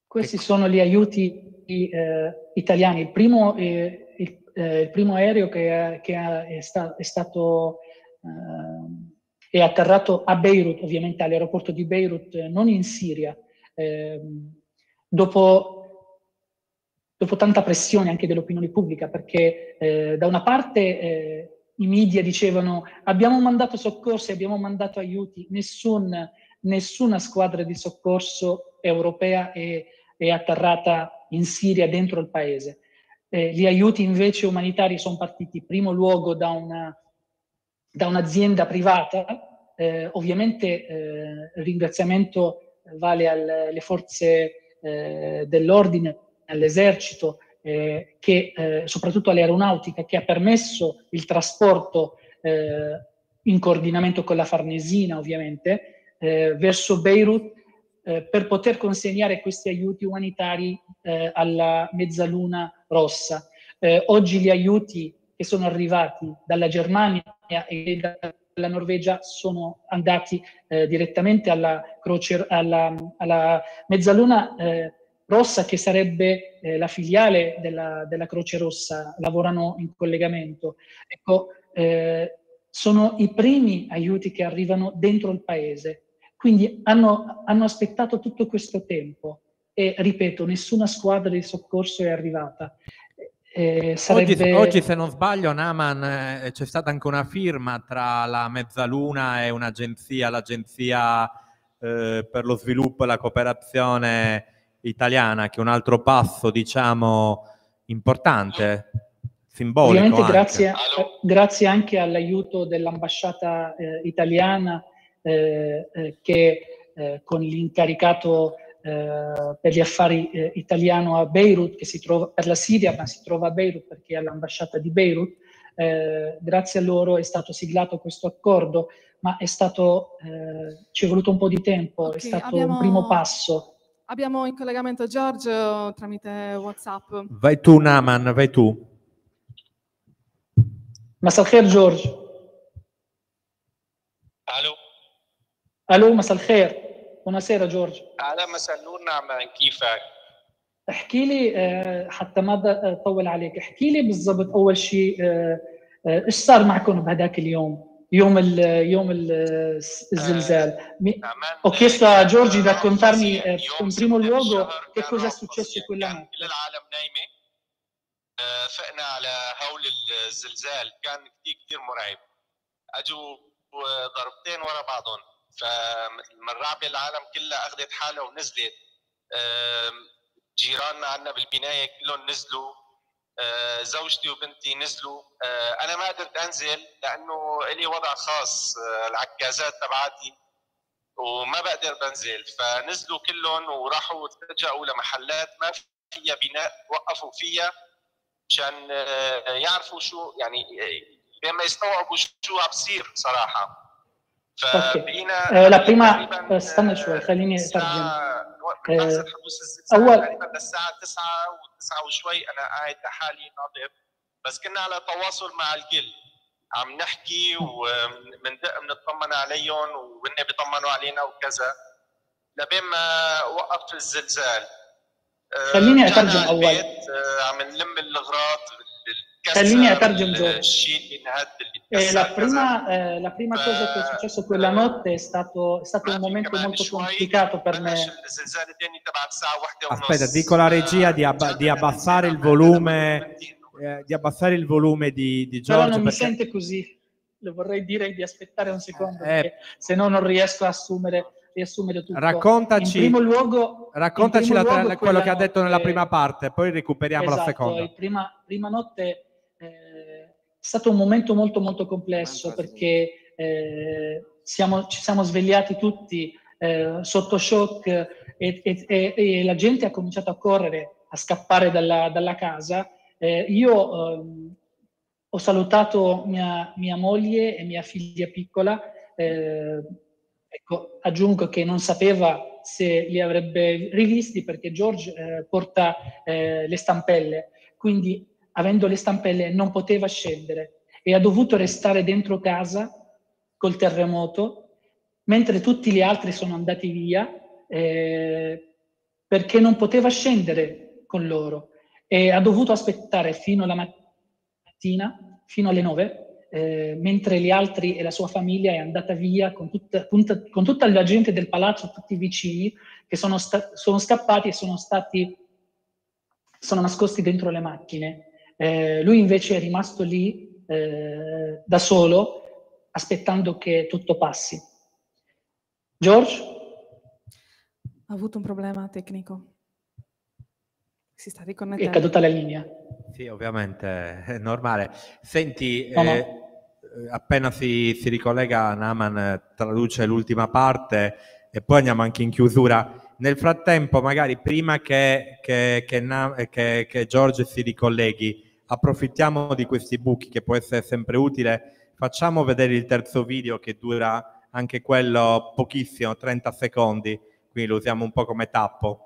Questi sono gli aiuti eh, italiani. Il primo, eh, il, eh, il primo, aereo che, che è, sta, è, stato eh, è atterrato a Beirut, ovviamente all'aeroporto di Beirut, non in Siria. Ehm, dopo, dopo, tanta pressione anche dell'opinione pubblica, perché eh, da una parte i media dicevano abbiamo mandato soccorsi, abbiamo mandato aiuti, nessun, nessuna squadra di soccorso europea è, è, atterrata in Siria dentro il paese. Eh, gli aiuti invece umanitari sono partiti in primo luogo da, una, da un'azienda privata, eh, ovviamente eh, ringraziamento vale alle forze eh, dell'ordine, all'esercito, eh, che eh, soprattutto all'aeronautica che ha permesso il trasporto eh, in coordinamento con la Farnesina ovviamente eh, verso Beirut eh, per poter consegnare questi aiuti umanitari eh, alla Mezzaluna Rossa. oggi gli aiuti che sono arrivati dalla Germania e dalla Norvegia sono andati direttamente alla, Croce, alla, alla Mezzaluna Rossa, che sarebbe eh, la filiale della, della, Croce Rossa, lavorano in collegamento. Ecco, eh, sono i primi aiuti che arrivano dentro il paese. Quindi hanno, hanno aspettato tutto questo tempo e, ripeto, nessuna squadra di soccorso è arrivata. Eh, sarebbe... oggi, oggi, se non sbaglio, Naman, eh, c'è stata anche una firma tra la Mezzaluna e un'agenzia, l'Agenzia eh, per lo sviluppo e la cooperazione italiana, che è un altro passo, diciamo, importante, simbolico. Ovviamente grazie, grazie, anche all'aiuto dell'ambasciata eh, italiana eh, eh, che eh, con l'incaricato eh, per gli affari eh, italiano a Beirut, che si trova per la Siria, ma si trova a Beirut perché è all'ambasciata di Beirut, grazie a loro è stato siglato questo accordo, ma è stato, ci è voluto un po' di tempo, okay, è stato abbiamo... un primo passo. Abbiamo in collegamento Giorgio tramite WhatsApp. Vai tu, Naman, vai tu. مساء الخير جورج ألو ألو مساء الخير buonasera جورج أهلا مساء النور نعمان كيفك احكي لي حتى ما اطول عليك. احكي لي بالضبط أول شيء إيش صار معكم بهذاك اليوم؟ يوم ال يوم الزلزال. Mi... Ho chiesto a Giorgi di raccontarmi eh, in primo luogo che cosa è successo quella notte. فقنا على هول الزلزال كان كثير كثير مرعب. اجوا ضربتين ورا بعضهم. فالرعبه العالم كلها أخذت حالها ونزلت. جيراننا عندنا بالبناية كلهم نزلوا. آه، زوجتي وبنتي نزلوا. آه، أنا ما قدرت أنزل لأنه لي وضع خاص آه، العكازات تبعاتي وما بقدر بنزل. فنزلوا كلهم وراحوا اتجهوا لمحلات ما فيها بناء وقفوا فيها مشان يعرفوا شو يعني لما يستوعبوا شو عم بصير صراحة. فبقينا آه لا prima استنى شوي خليني أترجم. آه أول تقريبا للساعه 9 و9 وشوي أنا قاعد لحالي ناطر بس كنا على تواصل مع الكل عم نحكي ومندق بنطمن عليهم وهن بيطمنوا علينا وكذا. لبين ما وقف الزلزال خليني أترجم أول. عم نلم الاغراض Tallini targem Giorgio. Eh, eh la, prima, eh, la prima cosa che è successo quella notte è stato, è stato un momento molto complicato per me. Aspetta, dico la regia di, abba- di abbassare il volume, eh, di, abbassare il volume di, di Giorgio. Però non perché... mi sente così, le vorrei dire di aspettare un secondo, eh, se no non riesco a assumere riassumere tutto. Raccontaci, in primo luogo, raccontaci in primo la, luogo quello che ha detto nella prima parte, poi recuperiamo esatto, la seconda. Prima, prima notte stato un momento molto molto complesso perché eh, siamo, ci siamo svegliati tutti eh, sotto shock e, e, e, e, la gente ha cominciato a correre, a scappare dalla, dalla casa. Eh, io ehm, ho salutato mia, mia, moglie e mia figlia piccola. Eh, ecco, aggiungo che non sapeva se li avrebbe rivisti perché George eh, porta eh, le stampelle, quindi avendo le stampelle, non poteva scendere e ha dovuto restare dentro casa col terremoto. mentre tutti gli altri sono andati via eh, perché non poteva scendere con loro e ha dovuto aspettare fino alla mattina, fino alle nove, eh, mentre gli altri e la sua famiglia è andata via con tutta, con tutta la gente del palazzo, tutti i vicini che sono, sta- sono scappati e sono stati sono nascosti dentro le macchine. Eh, lui invece è rimasto lì eh, da solo, aspettando che tutto passi. George? Ha avuto un problema tecnico. Si sta riconnettendo. È caduta la linea. Sì, ovviamente, è normale. Senti, No, no. eh, appena si, si ricollega, Naman eh, traduce l'ultima parte e poi andiamo anche in chiusura. Nel frattempo, magari prima che, che, che, che- che George si ricolleghi, approfittiamo di questi buchi che può essere sempre utile. Facciamo vedere il terzo video che dura anche quello pochissimo, 30 secondi, quindi lo usiamo un po' come tappo.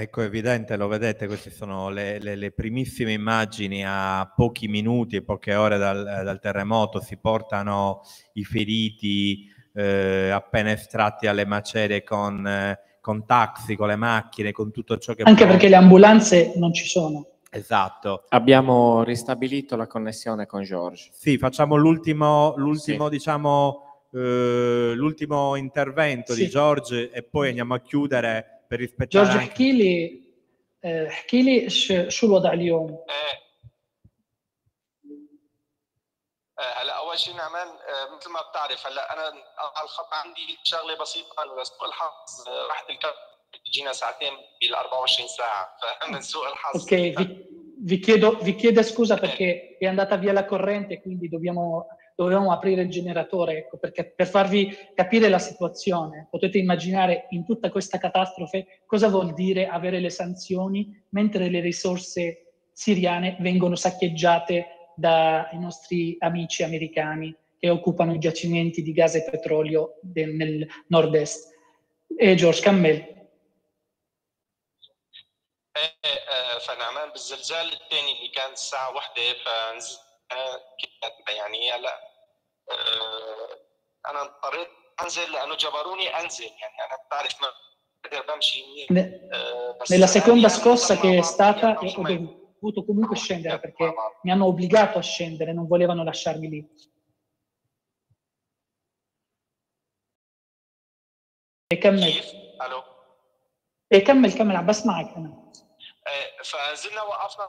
Ecco, evidente, lo vedete, queste sono le, le- le primissime immagini a pochi minuti, poche ore dal, dal terremoto, si portano i feriti eh, appena estratti alle macerie con, eh, con taxi, con le macchine, con tutto ciò che... Anche può- perché le ambulanze non ci sono. Esatto. Abbiamo ristabilito la connessione con George. Sì, facciamo l'ultimo, l'ultimo diciamo, eh, l'ultimo intervento di Sì. George e poi andiamo a chiudere per rispettare جورج anche- احكي لي احكي لي شو الوضع اليوم هلا أول شيء نعمان آه، مثل ما بتعرف هلا أنا على الخط عندي شغلة بسيطة لسوء الحظ آه، راحت الكهرباء بتجينا ساعتين بال 24 ساعة فمن سوء الحظ. Ok, vi, vi chiedo, vi chiedo scusa perché è andata via la corrente, quindi dobbiamo, dovevamo aprire il generatore, ecco, perché per farvi capire la situazione, potete immaginare in tutta questa catastrofe cosa vuol dire avere le sanzioni mentre le risorse siriane vengono saccheggiate dai nostri amici americani che occupano i giacimenti di gas e petrolio del- nel nord-est. E George, كمل. ايه آه، فنعمان بالزلزال الثاني اللي كان الساعة واحدة فنزل آه، كانت يعني هلا آه، أنا اضطريت أنزل لأنه جبروني أنزل يعني أنا بتعرف ما بقدر بمشي منيح Ne- آه، بس Nella seconda يعني scossa مع che è بعض stata يعني ho ما- dovuto comunque scendere مع perché بعض. mi hanno obbligato a scendere, non volevano lasciarmi lì. E كمل كيف؟ ألو e كمل كمل عم بسمعك انا آه، فنزلنا وقفنا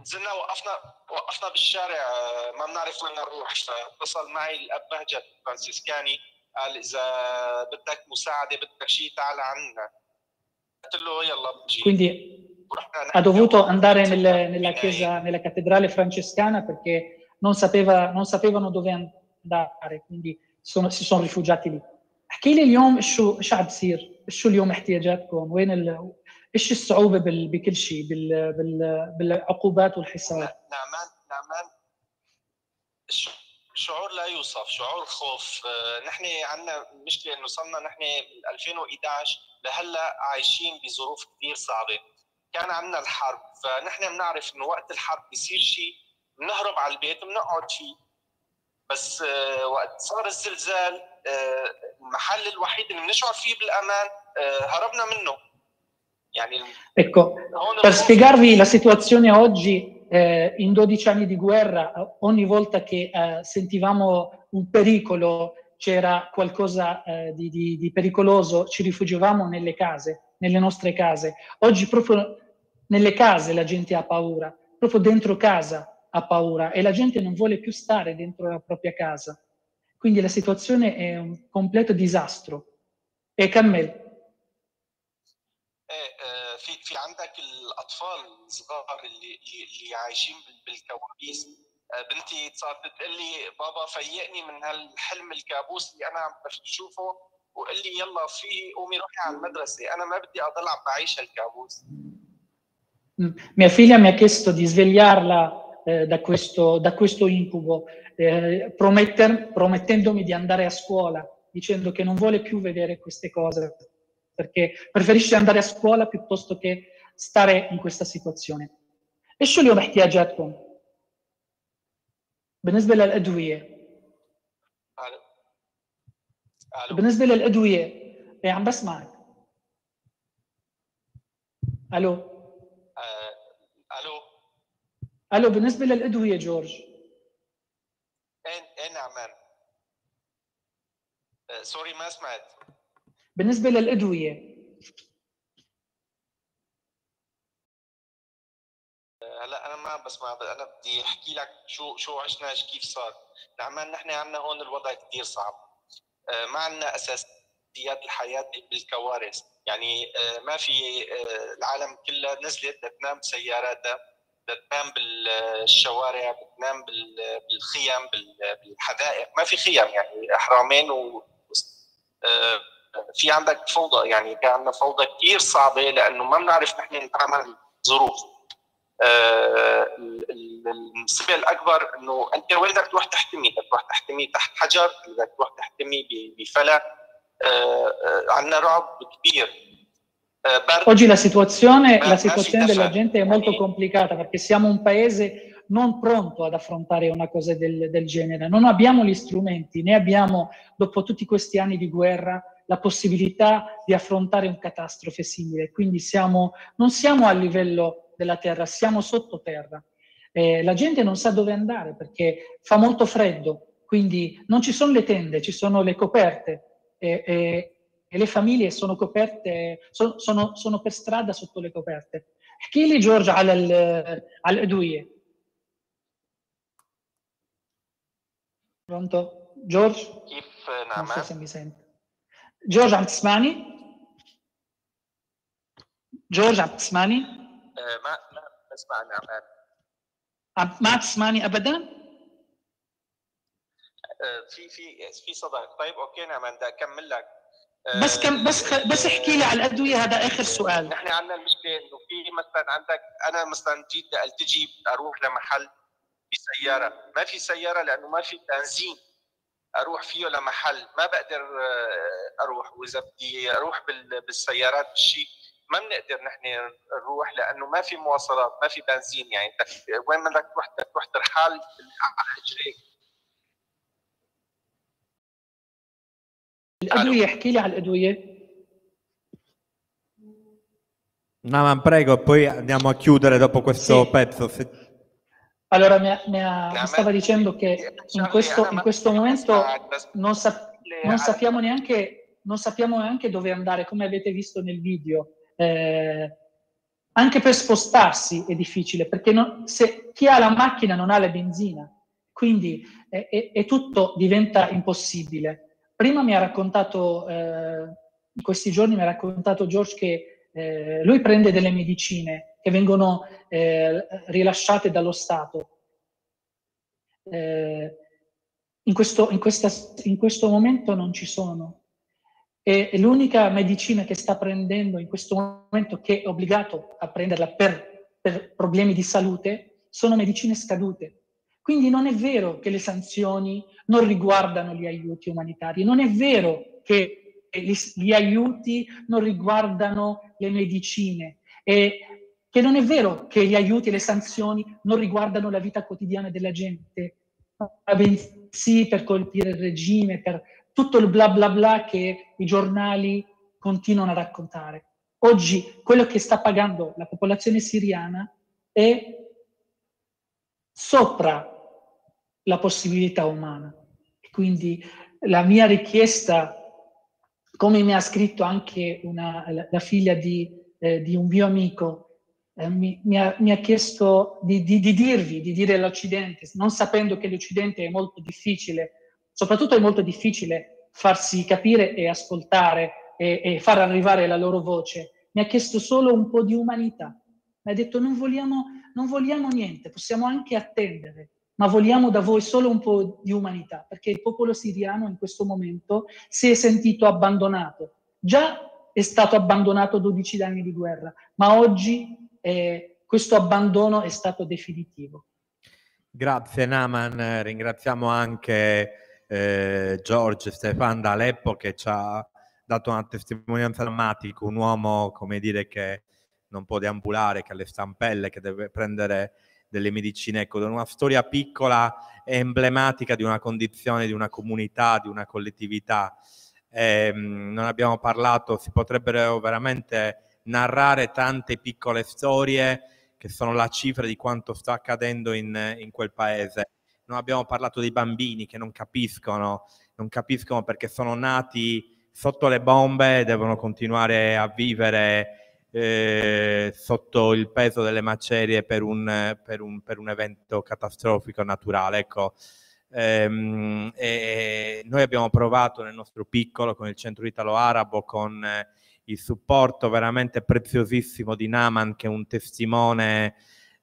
نزلنا وقفنا وقفنا بالشارع آه، ما بنعرف وين نروح فاتصل معي الاب بهجت فرانسيسكاني قال اذا بدك مساعده بدك شيء تعال عنا قلت له يلا بجي quindi ورحنا ha نحن dovuto andare nelle- nella بنايم. chiesa nella cattedrale francescana perché non, sapeva, non sapevano dove andare quindi sono, si sono rifugiati lì احكي لي اليوم شو ايش عم بصير شو اليوم احتياجاتكم وين ال... إيش الصعوبة بال... بكل شيء بال... بال... بالعقوبات والحصار؟ نعمان نعمان شعور لا يوصف شعور خوف. آه، نحن عندنا مشكلة إنه صرنا نحن 2011 لهلأ عايشين بظروف كثير صعبة. كان عندنا الحرب فنحن بنعرف إنه وقت الحرب بيصير شيء بنهرب على البيت وبنقعد فيه. بس آه، وقت صار الزلزال آه، المحل الوحيد اللي بنشعر فيه بالأمان هربنا منه. Ecco, per spiegarvi la situazione oggi, eh, in 12 anni di guerra, ogni volta che eh, sentivamo un pericolo, c'era qualcosa eh, di, di, di, pericoloso, ci rifugiavamo nelle case, nelle nostre case. Oggi proprio nelle case la gente ha paura, proprio dentro casa ha paura e la gente non vuole più stare dentro la propria casa. Quindi la situazione è un completo disastro. E Cammel, في في عندك الاطفال الصغار اللي اللي, اللي عايشين بال- بالكوابيس آه، بنتي صارت تقول لي بابا فيقني من هالحلم الكابوس اللي انا عم بشوفه وقال لي يلا في قومي روحي على المدرسه انا ما بدي اضل عم بعيش هالكابوس Mm. Mia figlia mi ha chiesto di svegliarla eh, da, questo, da questo incubo, eh, prometter- promettendomi di andare a scuola, dicendo che non vuole più vedere queste cose, perché preferisce andare a scuola piuttosto che stare in questa situazione. ايش اليوم احتياجاتكم؟ بالنسبة للأدوية الو الو بالنسبة للأدوية إيه عم بسمعك ألو آه، الو ألو بالنسبة للأدوية جورج اين اين نعمان آه، سوري ما سمعت بالنسبة للأدوية. هلا أنا ما بسمع أنا بدي أحكي لك شو شو عشنا كيف صار. نعمان نحن عندنا هون الوضع كثير صعب. آه، ما عندنا أساسيات الحياة بالكوارث. يعني آه، ما في آه، العالم كلها نزلت تنام بسياراتها تنام بالشوارع بتنام بال- بالخيم بال- بالحدائق. ما في خيم يعني إحرامين و في عندك فوضى يعني كان عندنا فوضى كثير صعبه لانه ما بنعرف نحن نتعامل ظروف آه، ال- ال- المصيبه الاكبر انه انت وين بدك تروح تحتمي؟ بدك تروح تحتمي تحت حجر، بدك تروح تحتمي ب- بفلا عندنا رعب كبير آه، برد Oggi la situazione, Ma- la ma situazione si della deve- gente è molto sì. complicata perché siamo un paese non pronto ad affrontare una cosa del, del genere. Non abbiamo gli strumenti, né abbiamo, dopo tutti questi anni di guerra, la possibilità di affrontare un catastrofe simile. Quindi siamo, non siamo a livello della terra, siamo sottoterra. Eh, la gente non sa dove andare perché fa molto freddo, quindi non ci sono le tende, ci sono le coperte eh, eh, e le famiglie sono coperte, sono, sono, sono, per strada sotto le coperte. Chi li Giorgia al-Eduie? Pronto? George? If, uh, non so se mi sente. جورج عم تسمعني؟ جورج عم تسمعني؟ آه، ما ما بسمع نعمان عم ما عم تسمعني أبدا؟ آه، في في في صدى طيب أوكي نعمان بدي أكمل لك آه، بس كم بس. بس احكي لي على الأدوية هذا آخر سؤال. نحن عندنا المشكلة إنه في مثلا عندك أنا مثلا جيت التجي أروح لمحل بسيارة ما في سيارة لأنه ما في بنزين أروح فيه لمحل ما بقدر آه، أروح وإذا بدي أروح بال- بالسيارات بالشيء ما بنقدر نحن نروح لأنه ما في مواصلات ما في بنزين يعني أنت وين بدك تروح بدك تروح ترحال على رجليك الأدوية احكي لي على الأدوية. No, ma prego, poi andiamo a chiudere dopo questo Sì. pezzo. Se- Allora, mi, mi, mi stava dicendo che in questo, in questo momento non, sa, non, sappiamo neanche, non, sappiamo neanche, dove andare, come avete visto nel video. Eh, anche per spostarsi è difficile, perché non, se, chi ha la macchina non ha la benzina, quindi è, e, e tutto diventa impossibile. Prima mi ha raccontato, eh, in questi giorni mi ha raccontato George che eh, lui prende delle medicine che vengono eh, rilasciate dallo Stato. Eh, in, questo, in, questa, in questo momento non ci sono. E, l'unica medicina che sta prendendo in questo momento, che è obbligato a prenderla per, per problemi di salute, sono medicine scadute. Quindi non è vero che le sanzioni non riguardano gli aiuti umanitari, non è vero che gli, gli aiuti non riguardano le medicine e che non è vero che gli aiuti e le sanzioni non riguardano la vita quotidiana della gente, ma bensì per colpire il regime, per tutto il bla bla bla che i giornali continuano a raccontare. Oggi quello che sta pagando la popolazione siriana è sopra la possibilità umana. Quindi la mia richiesta, come mi ha scritto anche una, la, figlia di, eh, di, un mio amico, eh, mi, mi, ha, mi, ha, chiesto di, di, di dirvi, di dire all'Occidente, non sapendo che l'Occidente è molto difficile, soprattutto è molto difficile farsi capire e ascoltare e, e far arrivare la loro voce, mi ha chiesto solo un po' di umanità. Mi ha detto non vogliamo, non vogliamo niente, possiamo anche attendere, ma vogliamo da voi solo un po' di umanità, perché il popolo siriano in questo momento si è sentito abbandonato. Già è stato abbandonato 12 anni di guerra, ma oggi eh, questo abbandono è stato definitivo. Grazie Naman, ringraziamo anche eh, George Stefan da Aleppo che ci ha dato una testimonianza drammatica, un uomo, come dire, che non può deambulare, che ha le stampelle, che deve prendere delle medicine, ecco, una storia piccola e emblematica di una condizione, di una comunità, di una collettività. Eh, non abbiamo parlato, si potrebbero veramente narrare tante piccole storie che sono la cifra di quanto sta accadendo in, in quel paese. Non abbiamo parlato dei bambini che non capiscono, non capiscono perché sono nati sotto le bombe e devono continuare a vivere eh, sotto il peso delle macerie per un, per un, per un evento catastrofico naturale. Ecco, ehm, noi abbiamo provato nel nostro piccolo con il centro italo-arabo, con eh, il supporto veramente preziosissimo di Naman, che è un testimone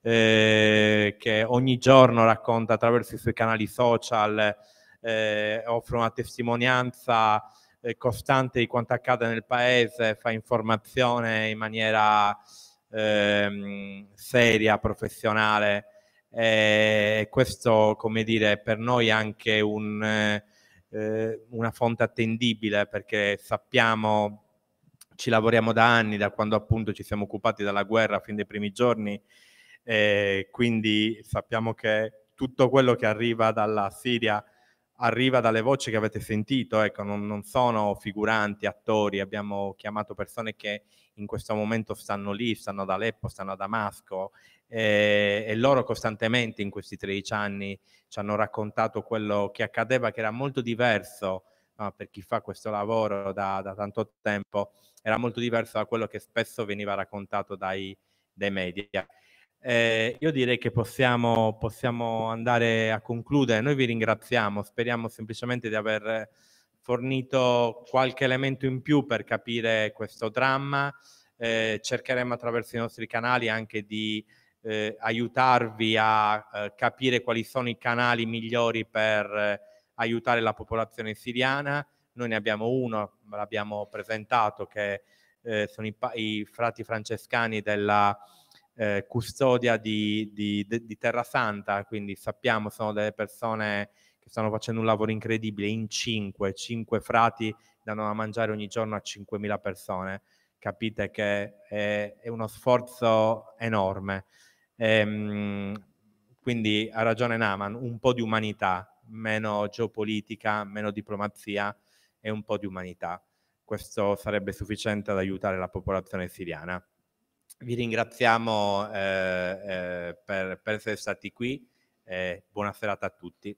eh, che ogni giorno racconta attraverso i suoi canali social, eh, offre una testimonianza eh, costante di quanto accade nel paese, fa informazione in maniera ehm, seria, professionale. E questo, come dire, per noi è anche un, eh, una fonte attendibile perché sappiamo, ci lavoriamo da anni, da quando appunto ci siamo occupati della guerra fin dai primi giorni, e quindi sappiamo che tutto quello che arriva dalla Siria arriva dalle voci che avete sentito, ecco, non, non, sono figuranti, attori, abbiamo chiamato persone che in questo momento stanno lì, stanno ad Aleppo, stanno a Damasco e, e loro costantemente in questi 13 anni ci hanno raccontato quello che accadeva, che era molto diverso no, per chi fa questo lavoro da, da, tanto tempo, era molto diverso da quello che spesso veniva raccontato dai, dai media. Eh, io direi che possiamo, possiamo, andare a concludere. Noi vi ringraziamo, speriamo semplicemente di aver fornito qualche elemento in più per capire questo dramma. Eh, cercheremo attraverso i nostri canali anche di eh, aiutarvi a eh, capire quali sono i canali migliori per eh, aiutare la popolazione siriana. Noi ne abbiamo uno, l'abbiamo presentato, che eh, sono i, i frati francescani della eh, custodia di, di, di, Terra Santa, quindi sappiamo sono delle persone che stanno facendo un lavoro incredibile in cinque, cinque frati danno da mangiare ogni giorno a 5.000 persone. Capite che è, è uno sforzo enorme. Ehm, quindi ha ragione Naman, un po' di umanità, meno geopolitica, meno diplomazia e un po' di umanità. Questo sarebbe sufficiente ad aiutare la popolazione siriana. Vi ringraziamo eh, eh, per, per, essere stati qui. buona serata a tutti.